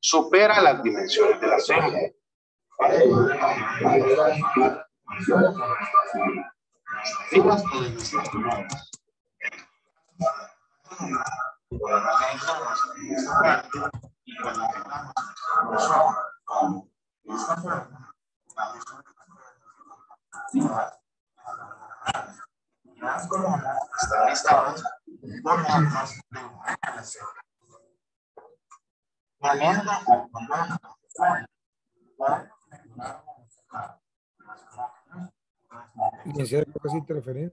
Supera las dimensiones de la célula. Licenciado, ¿qué es?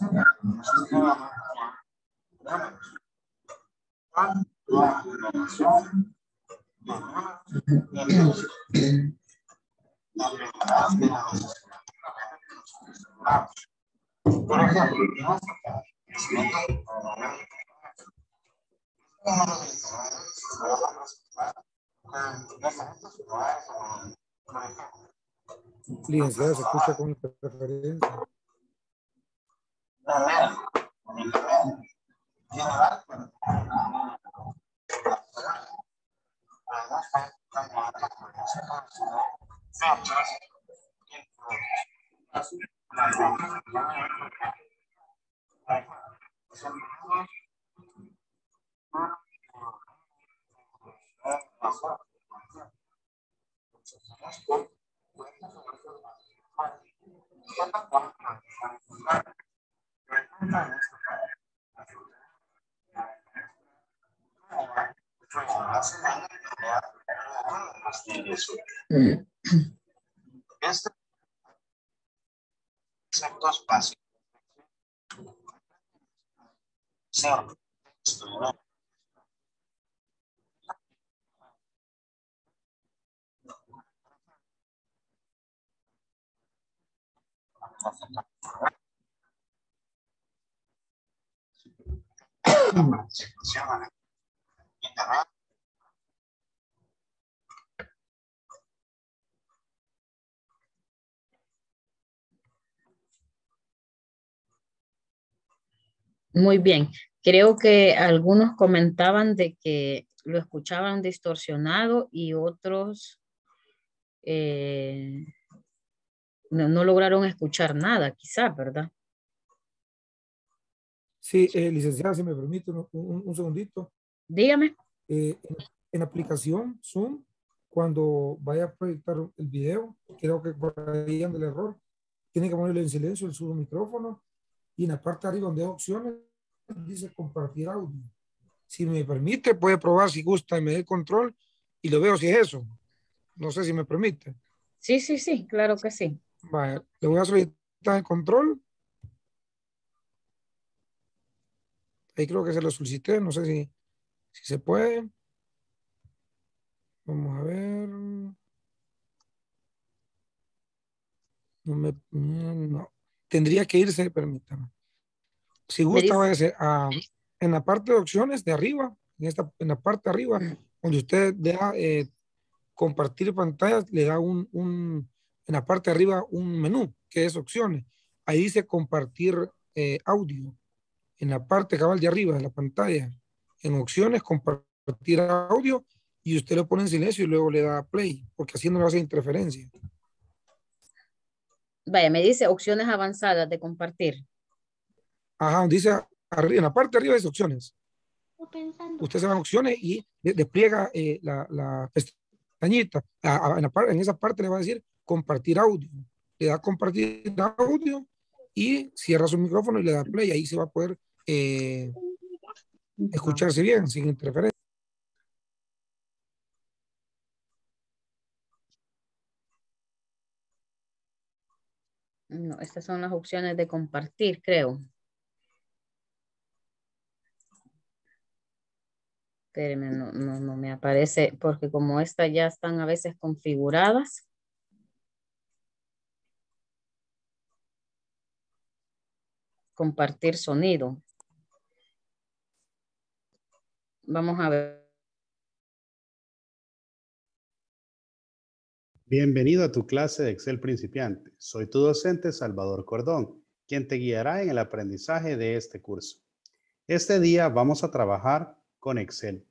Interferencia. Por ejemplo, Licenciada, se escucha con interferencia. Muy bien. Creo que algunos comentaban de que lo escuchaban distorsionado y otros eh, no, no lograron escuchar nada, quizá, ¿verdad? Sí, eh, licenciada, si me permite un, un- un segundito. Dígame. Eh, en, en aplicación Zoom, cuando vaya a proyectar el video, creo que por ahí anda el error, tiene que ponerlo en silencio el su micrófono y en la parte de arriba donde hay opciones dice compartir audio. Si me permite, puede probar si gusta y me dé control y lo veo si es eso. No sé si me permite. Sí, sí, sí, claro que sí. Vaya, le voy a solicitar el control. Ahí creo que se lo solicité, no sé si, si se puede. Vamos a ver. No me, no. Tendría que irse, permítame. Si gusta, váyase a, en la parte de opciones de arriba, en, esta, en la parte de arriba, donde usted da eh, compartir pantalla, le da un, un, en la parte de arriba un menú, que es opciones. Ahí dice compartir eh, audio. En la parte cabal de arriba de la pantalla, en opciones, compartir audio, y usted lo pone en silencio y luego le da play, porque así no le hace interferencia. Vaya, me dice opciones avanzadas de compartir. Ajá, dice arri- en la parte de arriba dice opciones. Usted se va a opciones y de- despliega eh, la, la pestañita. A- a- en, la par- en esa parte le va a decir compartir audio. Le da compartir audio y cierra su micrófono y le da play. Ahí se va a poder eh, escucharse bien, sin interferencia. No, estas son las opciones de compartir, creo. Espérenme, no, no, no me aparece, porque como estas ya están a veces configuradas. compartir sonido. Vamos a ver. Bienvenido a tu clase de Excel principiante. Soy tu docente Salvador Cordón, quien te guiará en el aprendizaje de este curso. Este día vamos a trabajar con Excel.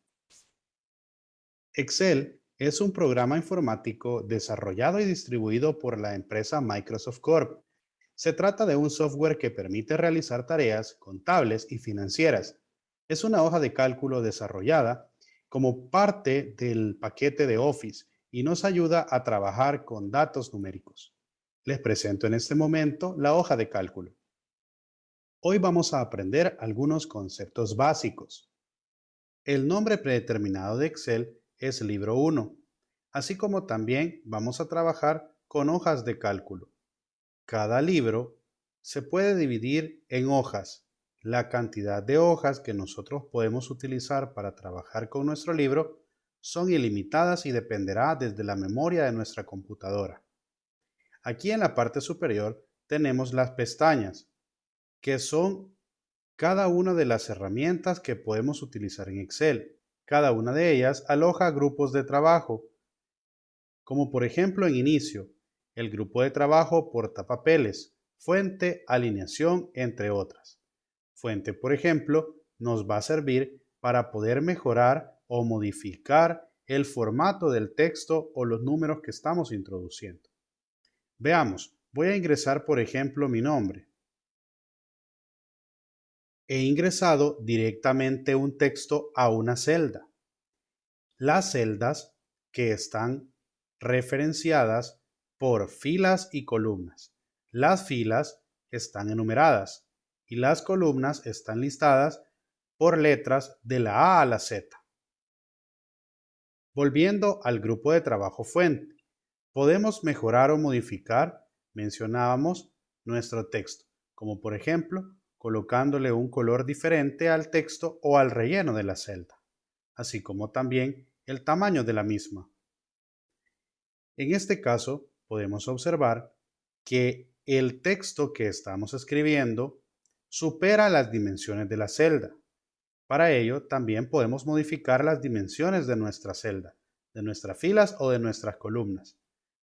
Excel es un programa informático desarrollado y distribuido por la empresa Microsoft Corp. Se trata de un software que permite realizar tareas contables y financieras. Es una hoja de cálculo desarrollada como parte del paquete de Office y nos ayuda a trabajar con datos numéricos. Les presento en este momento la hoja de cálculo. Hoy vamos a aprender algunos conceptos básicos. El nombre predeterminado de Excel es libro 1, así como también vamos a trabajar con hojas de cálculo. Cada libro se puede dividir en hojas. La cantidad de hojas que nosotros podemos utilizar para trabajar con nuestro libro son ilimitadas y dependerá desde la memoria de nuestra computadora. Aquí en la parte superior tenemos las pestañas, que son cada una de las herramientas que podemos utilizar en Excel. Cada una de ellas aloja grupos de trabajo, como por ejemplo en inicio, el grupo de trabajo portapapeles, fuente, alineación, entre otras. Fuente, por ejemplo, nos va a servir para poder mejorar o modificar el formato del texto o los números que estamos introduciendo. Veamos, voy a ingresar por ejemplo mi nombre. He ingresado directamente un texto a una celda. Las celdas que están referenciadas por filas y columnas. Las filas están enumeradas y las columnas están listadas por letras de la A a la Z. Volviendo al grupo de trabajo fuente, podemos mejorar o modificar, mencionábamos, nuestro texto, como por ejemplo, colocándole un color diferente al texto o al relleno de la celda, así como también el tamaño de la misma. En este caso, podemos observar que el texto que estamos escribiendo supera las dimensiones de la celda. Para ello, también podemos modificar las dimensiones de nuestra celda, de nuestras filas o de nuestras columnas.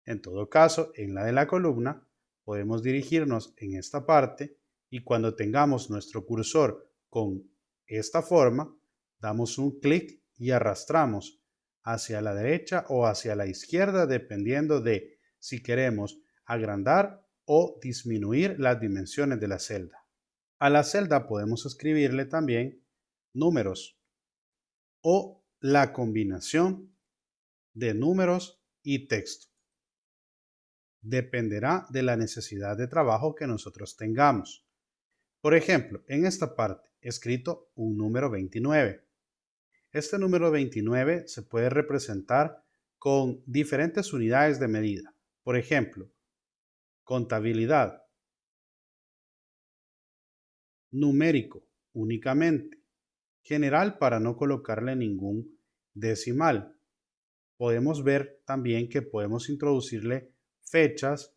En todo caso, en la de la columna, podemos dirigirnos en esta parte y cuando tengamos nuestro cursor con esta forma, damos un clic y arrastramos hacia la derecha o hacia la izquierda dependiendo de si queremos agrandar o disminuir las dimensiones de la celda. A la celda podemos escribirle también números o la combinación de números y texto. Dependerá de la necesidad de trabajo que nosotros tengamos. Por ejemplo, en esta parte escrito un número 29. Este número 29 se puede representar con diferentes unidades de medida. Por ejemplo, contabilidad, numérico únicamente, general para no colocarle ningún decimal. Podemos ver también que podemos introducirle fechas,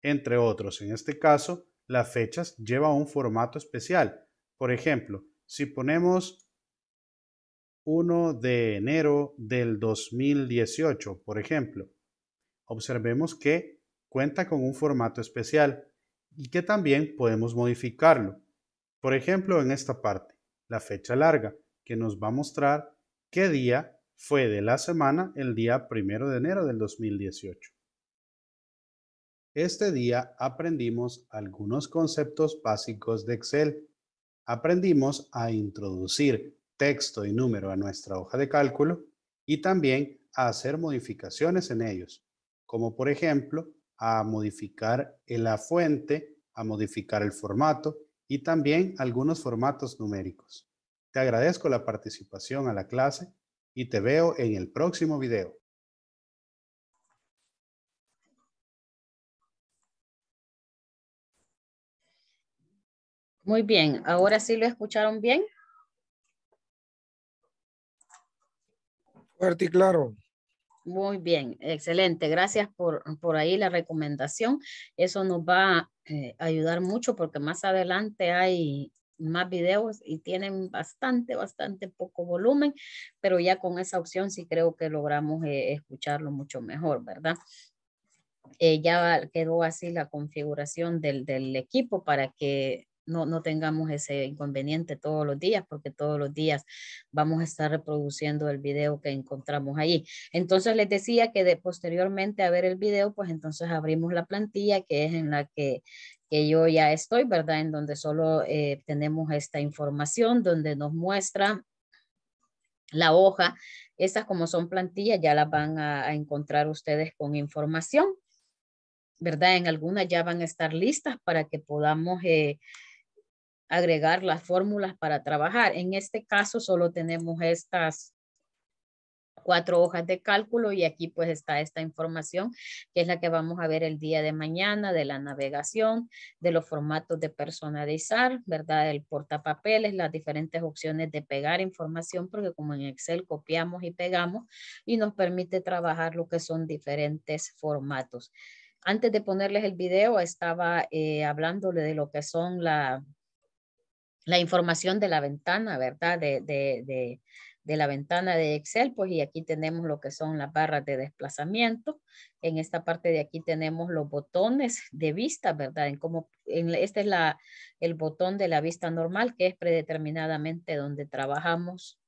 entre otros. En este caso, las fechas lleva un formato especial. Por ejemplo, si ponemos 1 de enero del 2018, por ejemplo, observemos que cuenta con un formato especial y que también podemos modificarlo. Por ejemplo, en esta parte la fecha larga, que nos va a mostrar qué día fue de la semana el día primero de enero del 2018. Este día aprendimos algunos conceptos básicos de Excel. Aprendimos a introducir texto y número a nuestra hoja de cálculo y también a hacer modificaciones en ellos, como por ejemplo a modificar la fuente, a modificar el formato y también algunos formatos numéricos. Te agradezco la participación a la clase y te veo en el próximo video. Muy bien, ahora sí lo escucharon bien. Fuerte y claro. Muy bien, excelente. Gracias por, por ahí la recomendación. Eso nos va a eh, ayudar mucho porque más adelante hay más videos y tienen bastante, bastante poco volumen, pero ya con esa opción sí creo que logramos eh, escucharlo mucho mejor, ¿verdad? Eh, ya quedó así la configuración del, del equipo para que no, no tengamos ese inconveniente todos los días, porque todos los días vamos a estar reproduciendo el video que encontramos allí. Entonces les decía que de posteriormente a ver el video, pues entonces abrimos la plantilla que es en la que, que yo ya estoy, ¿verdad? En donde solo eh, tenemos esta información, donde nos muestra la hoja. Estas como son plantillas ya las van a, encontrar ustedes con información. ¿verdad? En algunas ya van a estar listas para que podamos eh, agregar las fórmulas para trabajar. En este caso solo tenemos estas cuatro hojas de cálculo y aquí pues está esta información que es la que vamos a ver el día de mañana de la navegación, de los formatos de personalizar, ¿verdad? El portapapeles, las diferentes opciones de pegar información porque como en Excel copiamos y pegamos y nos permite trabajar lo que son diferentes formatos. Antes de ponerles el video estaba eh, hablándole de lo que son la, la información de la ventana, ¿verdad? De, de, de, la ventana de Excel, pues y aquí tenemos lo que son las barras de desplazamiento. En esta parte de aquí tenemos los botones de vista, ¿verdad? En como, en, este es la, el botón de la vista normal, que es predeterminadamente donde trabajamos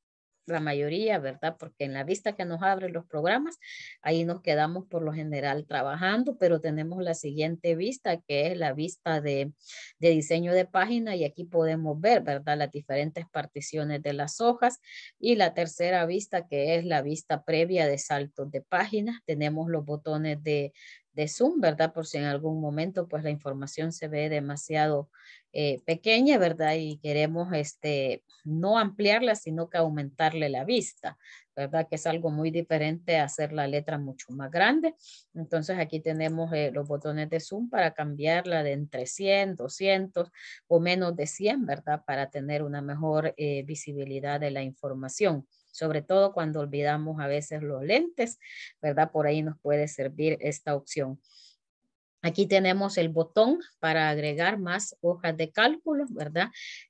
la mayoría, ¿verdad? Porque en la vista que nos abren los programas, ahí nos quedamos por lo general trabajando, pero tenemos la siguiente vista, que es la vista de, de diseño de página y aquí podemos ver, ¿verdad? Las diferentes particiones de las hojas y la tercera vista, que es la vista previa de saltos de página. Tenemos los botones de, de Zoom, ¿verdad? Por si en algún momento pues la información se ve demasiado eh, pequeña, ¿verdad? Y queremos este, no ampliarla, sino que aumentarle la vista, ¿verdad? Que es algo muy diferente a hacer la letra mucho más grande. Entonces aquí tenemos eh, los botones de zoom para cambiarla de entre 100, 200 o menos de 100, ¿verdad? Para tener una mejor eh, visibilidad de la información sobre todo cuando olvidamos a veces los lentes, ¿verdad? Por ahí nos puede servir esta opción. Aquí tenemos el botón para agregar más hojas de cálculo, ¿verdad?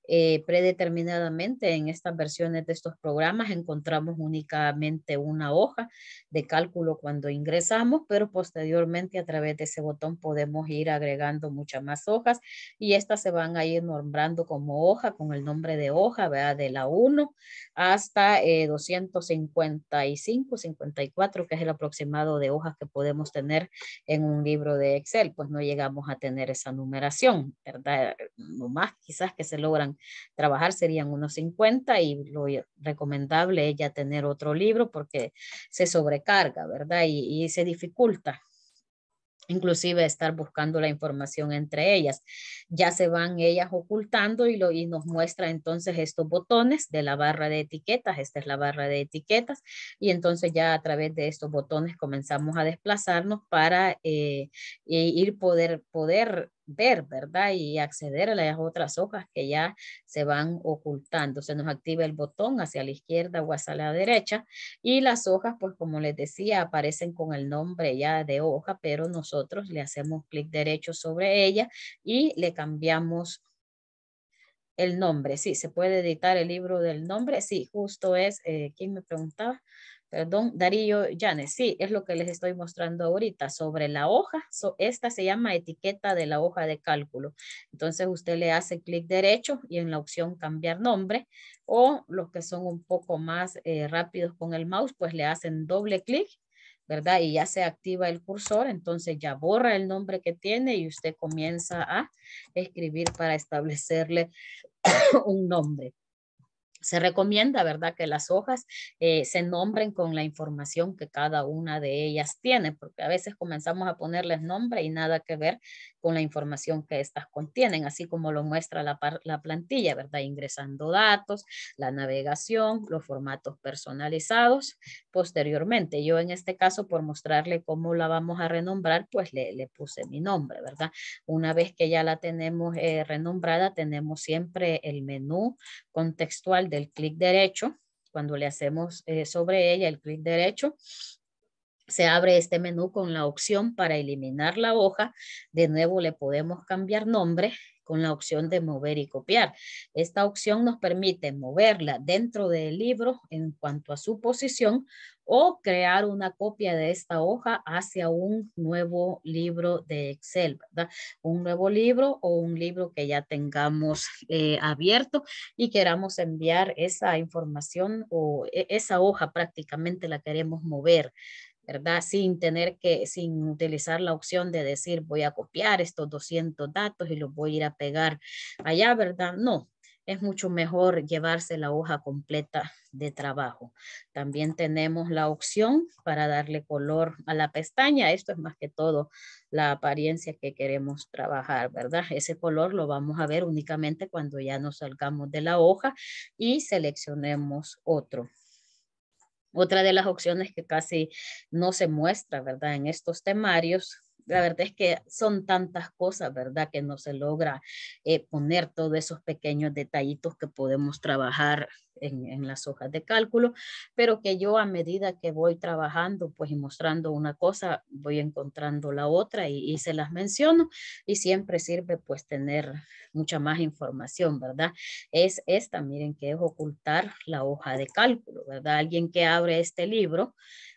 Eh, predeterminadamente en estas versiones de estos programas encontramos únicamente una hoja de cálculo cuando ingresamos, pero posteriormente a través de ese botón podemos ir agregando muchas más hojas y estas se van a ir nombrando como hoja con el nombre de hoja, ¿verdad? De la 1 hasta 255, 54, que es el aproximado de hojas que podemos tener en un libro de Excel pues no llegamos a tener esa numeración, ¿verdad? Lo más quizás que se logran trabajar serían unos 50 y lo recomendable es ya tener otro libro porque se sobrecarga, ¿verdad? Y se dificulta inclusive estar buscando la información entre ellas. Ya se van ellas ocultando y, lo, y nos muestra entonces estos botones de la barra de etiquetas. Esta es la barra de etiquetas y entonces ya a través de estos botones comenzamos a desplazarnos para eh, ir poder, poder ver, ¿verdad? Y acceder a las otras hojas que ya se van ocultando. Se nos activa el botón hacia la izquierda o hacia la derecha y las hojas, pues como les decía, aparecen con el nombre ya de hoja, pero nosotros le hacemos clic derecho sobre ella y le cambiamos el nombre. Sí, se puede editar el libro del nombre. Sí, justo es, eh, ¿quién me preguntaba? Perdón, Darío Llanes, sí, es lo que les estoy mostrando ahorita sobre la hoja. esta se llama etiqueta de la hoja de cálculo. Entonces usted le hace clic derecho y en la opción cambiar nombre o los que son un poco más eh, rápidos con el mouse, pues le hacen doble clic ¿verdad? Y ya se activa el cursor, entonces ya borra el nombre que tiene y usted comienza a escribir para establecerle <coughs> un nombre se recomienda, ¿verdad?, que las hojas eh, se nombren con la información que cada una de ellas tiene, porque a veces comenzamos a ponerles nombre y nada que ver con la información que estas contienen, así como lo muestra la, la plantilla, ¿verdad? Ingresando datos, la navegación, los formatos personalizados. Posteriormente, yo en este caso, por mostrarle cómo la vamos a renombrar, pues le, le puse mi nombre, ¿verdad? Una vez que ya la tenemos eh, renombrada, tenemos siempre el menú contextual del clic derecho. Cuando le hacemos eh, sobre ella el clic derecho, se abre este menú con la opción para eliminar la hoja. De nuevo le podemos cambiar nombre con la opción de mover y copiar. Esta opción nos permite moverla dentro del libro en cuanto a su posición o crear una copia de esta hoja hacia un nuevo libro de Excel, ¿verdad? Un nuevo libro o un libro que ya tengamos eh, abierto y queramos enviar esa información o e, esa hoja prácticamente la queremos mover ¿verdad? Sin tener que, sin utilizar la opción de decir voy a copiar estos 200 datos y los voy a ir a pegar allá, ¿verdad? No, es mucho mejor llevarse la hoja completa de trabajo. También tenemos la opción para darle color a la pestaña. Esto es más que todo la apariencia que queremos trabajar, ¿verdad? Ese color lo vamos a ver únicamente cuando ya nos salgamos de la hoja y seleccionemos otro. Otra de las opciones que casi no se muestra, ¿verdad? En estos temarios, la verdad es que son tantas cosas, ¿verdad? Que no se logra eh, poner todos esos pequeños detallitos que podemos trabajar en, las hojas de cálculo, pero que yo a medida que voy trabajando, pues y mostrando una cosa, voy encontrando la otra y, y se las menciono y siempre sirve pues tener mucha más información, ¿verdad? Es esta, miren, que es ocultar la hoja de cálculo, ¿verdad? Alguien que abre este libro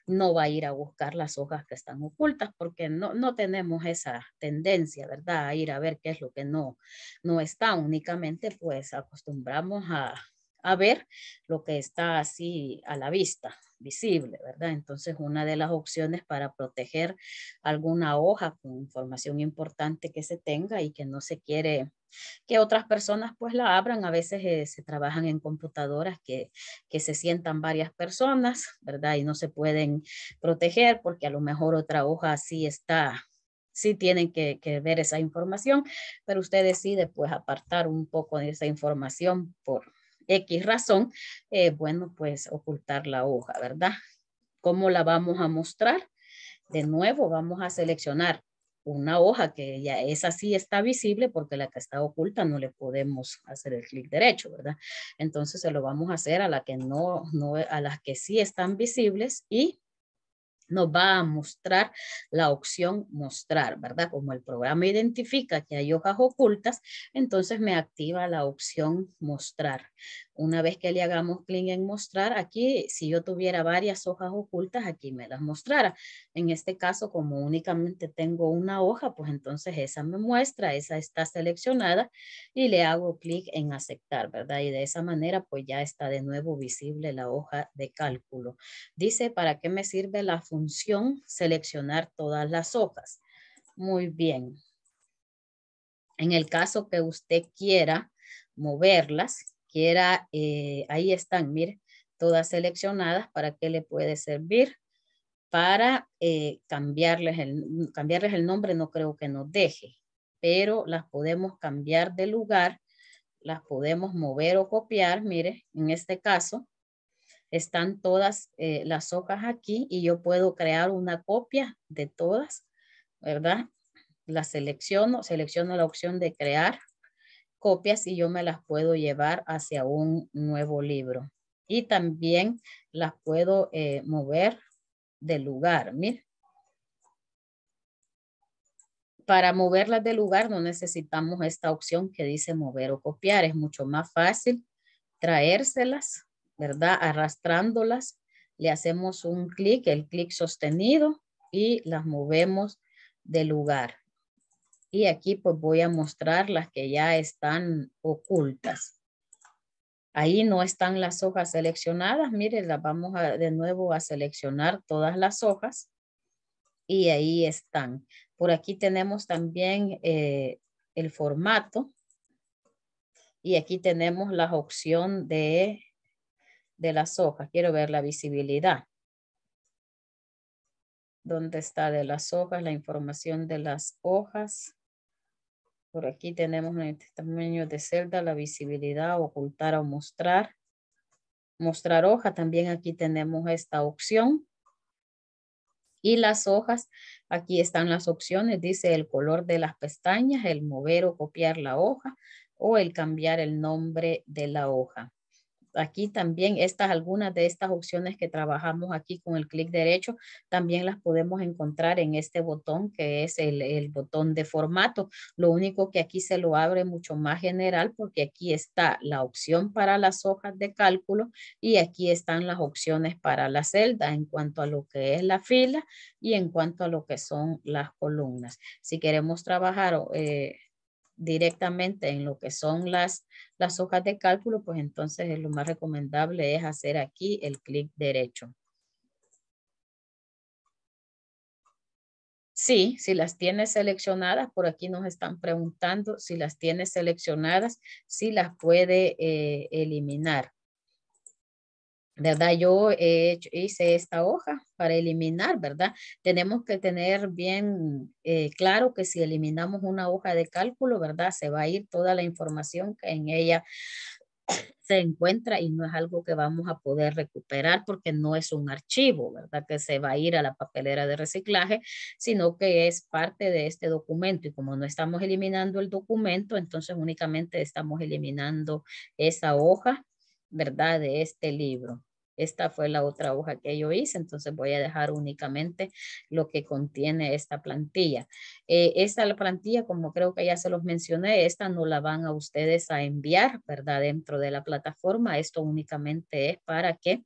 no va a ir a buscar las hojas que están ocultas porque no, no tenemos esa tendencia, ¿verdad? A ir a ver qué es lo que no, no está, únicamente pues acostumbramos a, a ver lo que está así a la vista, visible, ¿verdad? Entonces, una de las opciones para proteger alguna hoja con información importante que se tenga y que no se quiere que otras personas pues la abran. A veces eh, se trabajan en computadoras que, que se sientan varias personas, ¿verdad? Y no se pueden proteger porque a lo mejor otra hoja así está sí tienen que, que, ver esa información, pero usted decide pues apartar un poco de esa información por, X razón, eh, bueno, pues ocultar la hoja, ¿verdad? ¿Cómo la vamos a mostrar? De nuevo, vamos a seleccionar una hoja que ya es así está visible porque la que está oculta no le podemos hacer el clic derecho, ¿verdad? Entonces se lo vamos a hacer a la que no, no a las que sí están visibles y nos va a mostrar la opción mostrar, ¿verdad? Como el programa identifica que hay hojas ocultas, entonces me activa la opción mostrar. Una vez que le hagamos clic en mostrar, aquí si yo tuviera varias hojas ocultas, aquí me las mostrara. En este caso, como únicamente tengo una hoja, pues entonces esa me muestra, esa está seleccionada y le hago clic en aceptar, ¿verdad? Y de esa manera, pues ya está de nuevo visible la hoja de cálculo. Dice, ¿para qué me sirve la función seleccionar todas las hojas? Muy bien. En el caso que usted quiera moverlas, quiera, eh, ahí están, mire, todas seleccionadas, ¿para qué le puede servir? Para eh, cambiarles, el, cambiarles el nombre, no creo que nos deje, pero las podemos cambiar de lugar, las podemos mover o copiar, mire, en este caso, están todas eh, las hojas aquí y yo puedo crear una copia de todas, ¿verdad? La selecciono, selecciono la opción de crear copias y yo me las puedo llevar hacia un nuevo libro. Y también las puedo eh, mover del lugar. Mira. Para moverlas del lugar no necesitamos esta opción que dice mover o copiar. Es mucho más fácil traérselas, ¿verdad? Arrastrándolas. Le hacemos un clic, el clic sostenido y las movemos del lugar. Y aquí pues voy a mostrar las que ya están ocultas. Ahí no están las hojas seleccionadas. Miren, las vamos de nuevo a seleccionar todas las hojas. Y ahí están. Por aquí tenemos también eh, el formato. Y aquí tenemos la opción de, de las hojas. Quiero ver la visibilidad. ¿Dónde está de las hojas? La información de las hojas. Por aquí tenemos el tamaño de celda, la visibilidad, ocultar o mostrar. Mostrar hoja, también aquí tenemos esta opción. Y las hojas, aquí están las opciones, dice el color de las pestañas, el mover o copiar la hoja o el cambiar el nombre de la hoja. Aquí también estas, algunas de estas opciones que trabajamos aquí con el clic derecho, también las podemos encontrar en este botón que es el, el, botón de formato. Lo único que aquí se lo abre mucho más general porque aquí está la opción para las hojas de cálculo y aquí están las opciones para la celda en cuanto a lo que es la fila y en cuanto a lo que son las columnas. Si queremos trabajar eh, directamente en lo que son las, las hojas de cálculo, pues entonces lo más recomendable es hacer aquí el clic derecho. Sí, si las tienes seleccionadas, por aquí nos están preguntando si las tienes seleccionadas, si las puede eh, eliminar. ¿Verdad? Yo hice esta hoja para eliminar, ¿verdad? Tenemos que tener bien eh, claro que si eliminamos una hoja de cálculo, ¿verdad? Se va a ir toda la información que en ella <coughs> se encuentra y no es algo que vamos a poder recuperar porque no es un archivo, ¿verdad? Que se va a ir a la papelera de reciclaje, sino que es parte de este documento y como no estamos eliminando el documento, entonces únicamente estamos eliminando esa hoja, ¿verdad? De este libro. Esta fue la otra hoja que yo hice, entonces voy a dejar únicamente lo que contiene esta plantilla. Eh, esta la plantilla, como creo que ya se los mencioné, esta no la van a ustedes a enviar, ¿verdad? Dentro de la plataforma, esto únicamente es para que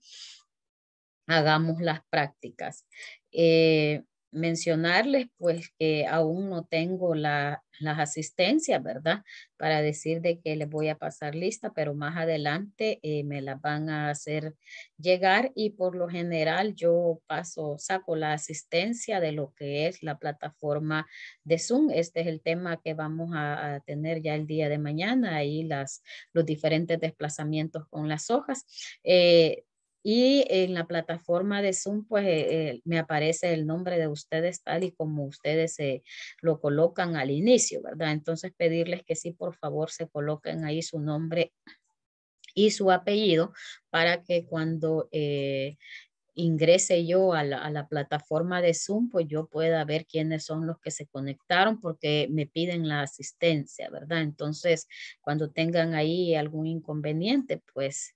hagamos las prácticas. Eh, mencionarles pues que aún no tengo las asistencias, ¿verdad? Para decir de que les voy a pasar lista, pero más adelante eh, me las van a hacer llegar y por lo general yo paso, saco la asistencia de lo que es la plataforma de Zoom. Este es el tema que vamos a, tener ya el día de mañana, ahí las, los diferentes desplazamientos con las hojas. Eh, y en la plataforma de Zoom, pues eh, eh, me aparece el nombre de ustedes tal y como ustedes se lo colocan al inicio, ¿verdad? Entonces pedirles que sí, por favor, se coloquen ahí su nombre y su apellido para que cuando eh, ingrese yo a la, plataforma de Zoom, pues yo pueda ver quiénes son los que se conectaron porque me piden la asistencia, ¿verdad? Entonces, cuando tengan ahí algún inconveniente, pues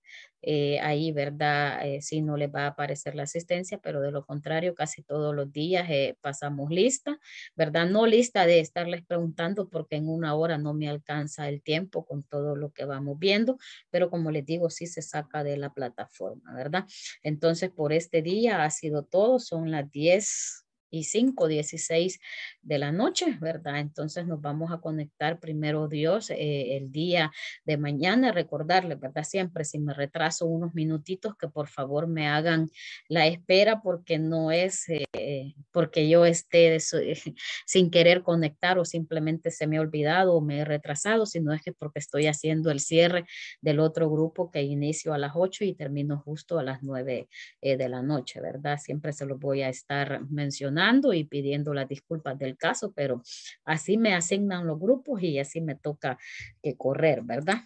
eh, ahí, ¿verdad? Eh, sí no les va a aparecer la asistencia, pero de lo contrario, casi todos los días eh, pasamos lista, ¿verdad? No lista de estarles preguntando porque en una hora no me alcanza el tiempo con todo lo que vamos viendo, pero como les digo, sí se saca de la plataforma, ¿verdad? Entonces, por este día ha sido todo, son las 10 y 5, 16 de la noche, ¿verdad? Entonces nos vamos a conectar primero Dios eh, el día de mañana, recordarle, ¿verdad? Siempre si me retraso unos minutitos que por favor me hagan la espera porque no es eh, porque yo esté <laughs> sin querer conectar o simplemente se me ha olvidado o me he retrasado, sino es que porque estoy haciendo el cierre del otro grupo que inicio a las 8 y termino justo a las 9 eh, de la noche, ¿verdad? Siempre se los voy a estar mencionando y pidiendo las disculpas del caso, pero así me asignan los grupos y así me toca que correr, ¿verdad?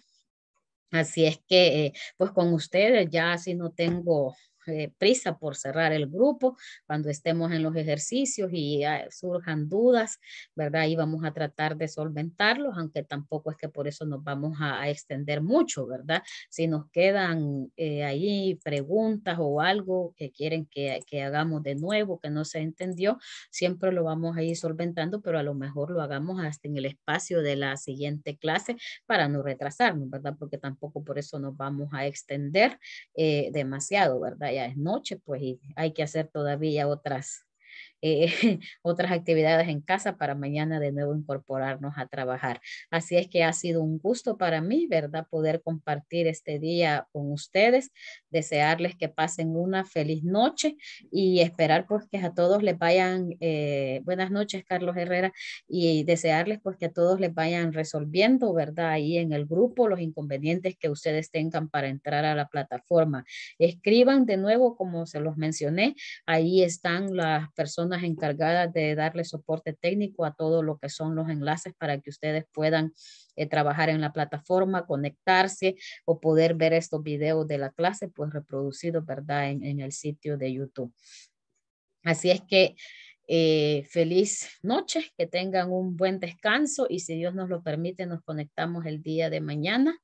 Así es que, eh, pues con ustedes ya si no tengo eh, prisa por cerrar el grupo cuando estemos en los ejercicios y surjan dudas, ¿verdad? Y vamos a tratar de solventarlos, aunque tampoco es que por eso nos vamos a, extender mucho, ¿verdad? Si nos quedan eh, ahí preguntas o algo que quieren que, que hagamos de nuevo, que no se entendió, siempre lo vamos a ir solventando, pero a lo mejor lo hagamos hasta en el espacio de la siguiente clase para no retrasarnos, ¿verdad? Porque tampoco por eso nos vamos a extender eh, demasiado, ¿verdad? Ya es noche, pues y hay que hacer todavía otras eh, <laughs> otras actividades en casa para mañana de nuevo incorporarnos a trabajar. Así es que ha sido un gusto para mí, ¿verdad? Poder compartir este día con ustedes, desearles que pasen una feliz noche y esperar pues que a todos les vayan, eh, buenas noches Carlos Herrera, y desearles pues que a todos les vayan resolviendo, ¿verdad? Ahí en el grupo los inconvenientes que ustedes tengan para entrar a la plataforma. Escriban de nuevo, como se los mencioné, ahí están las personas encargadas de darle soporte técnico a todo lo que son los enlaces para que ustedes puedan eh, trabajar en la plataforma, conectarse o poder ver estos videos de la clase pues reproducidos, ¿verdad? En, el sitio de YouTube. Así es que eh, feliz noche, que tengan un buen descanso y si Dios nos lo permite nos conectamos el día de mañana,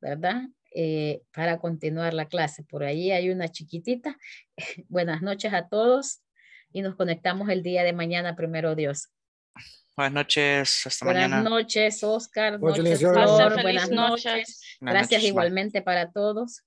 ¿verdad? eh, para continuar la clase. Por ahí hay una chiquitita. <laughs> Buenas noches a todos y nos conectamos el día de mañana, primero Dios. Buenas noches, hasta Buenas mañana. noches, Oscar. Noches. Feliz Buenas noches. Buenas Gracias noches, bye. igualmente para todos.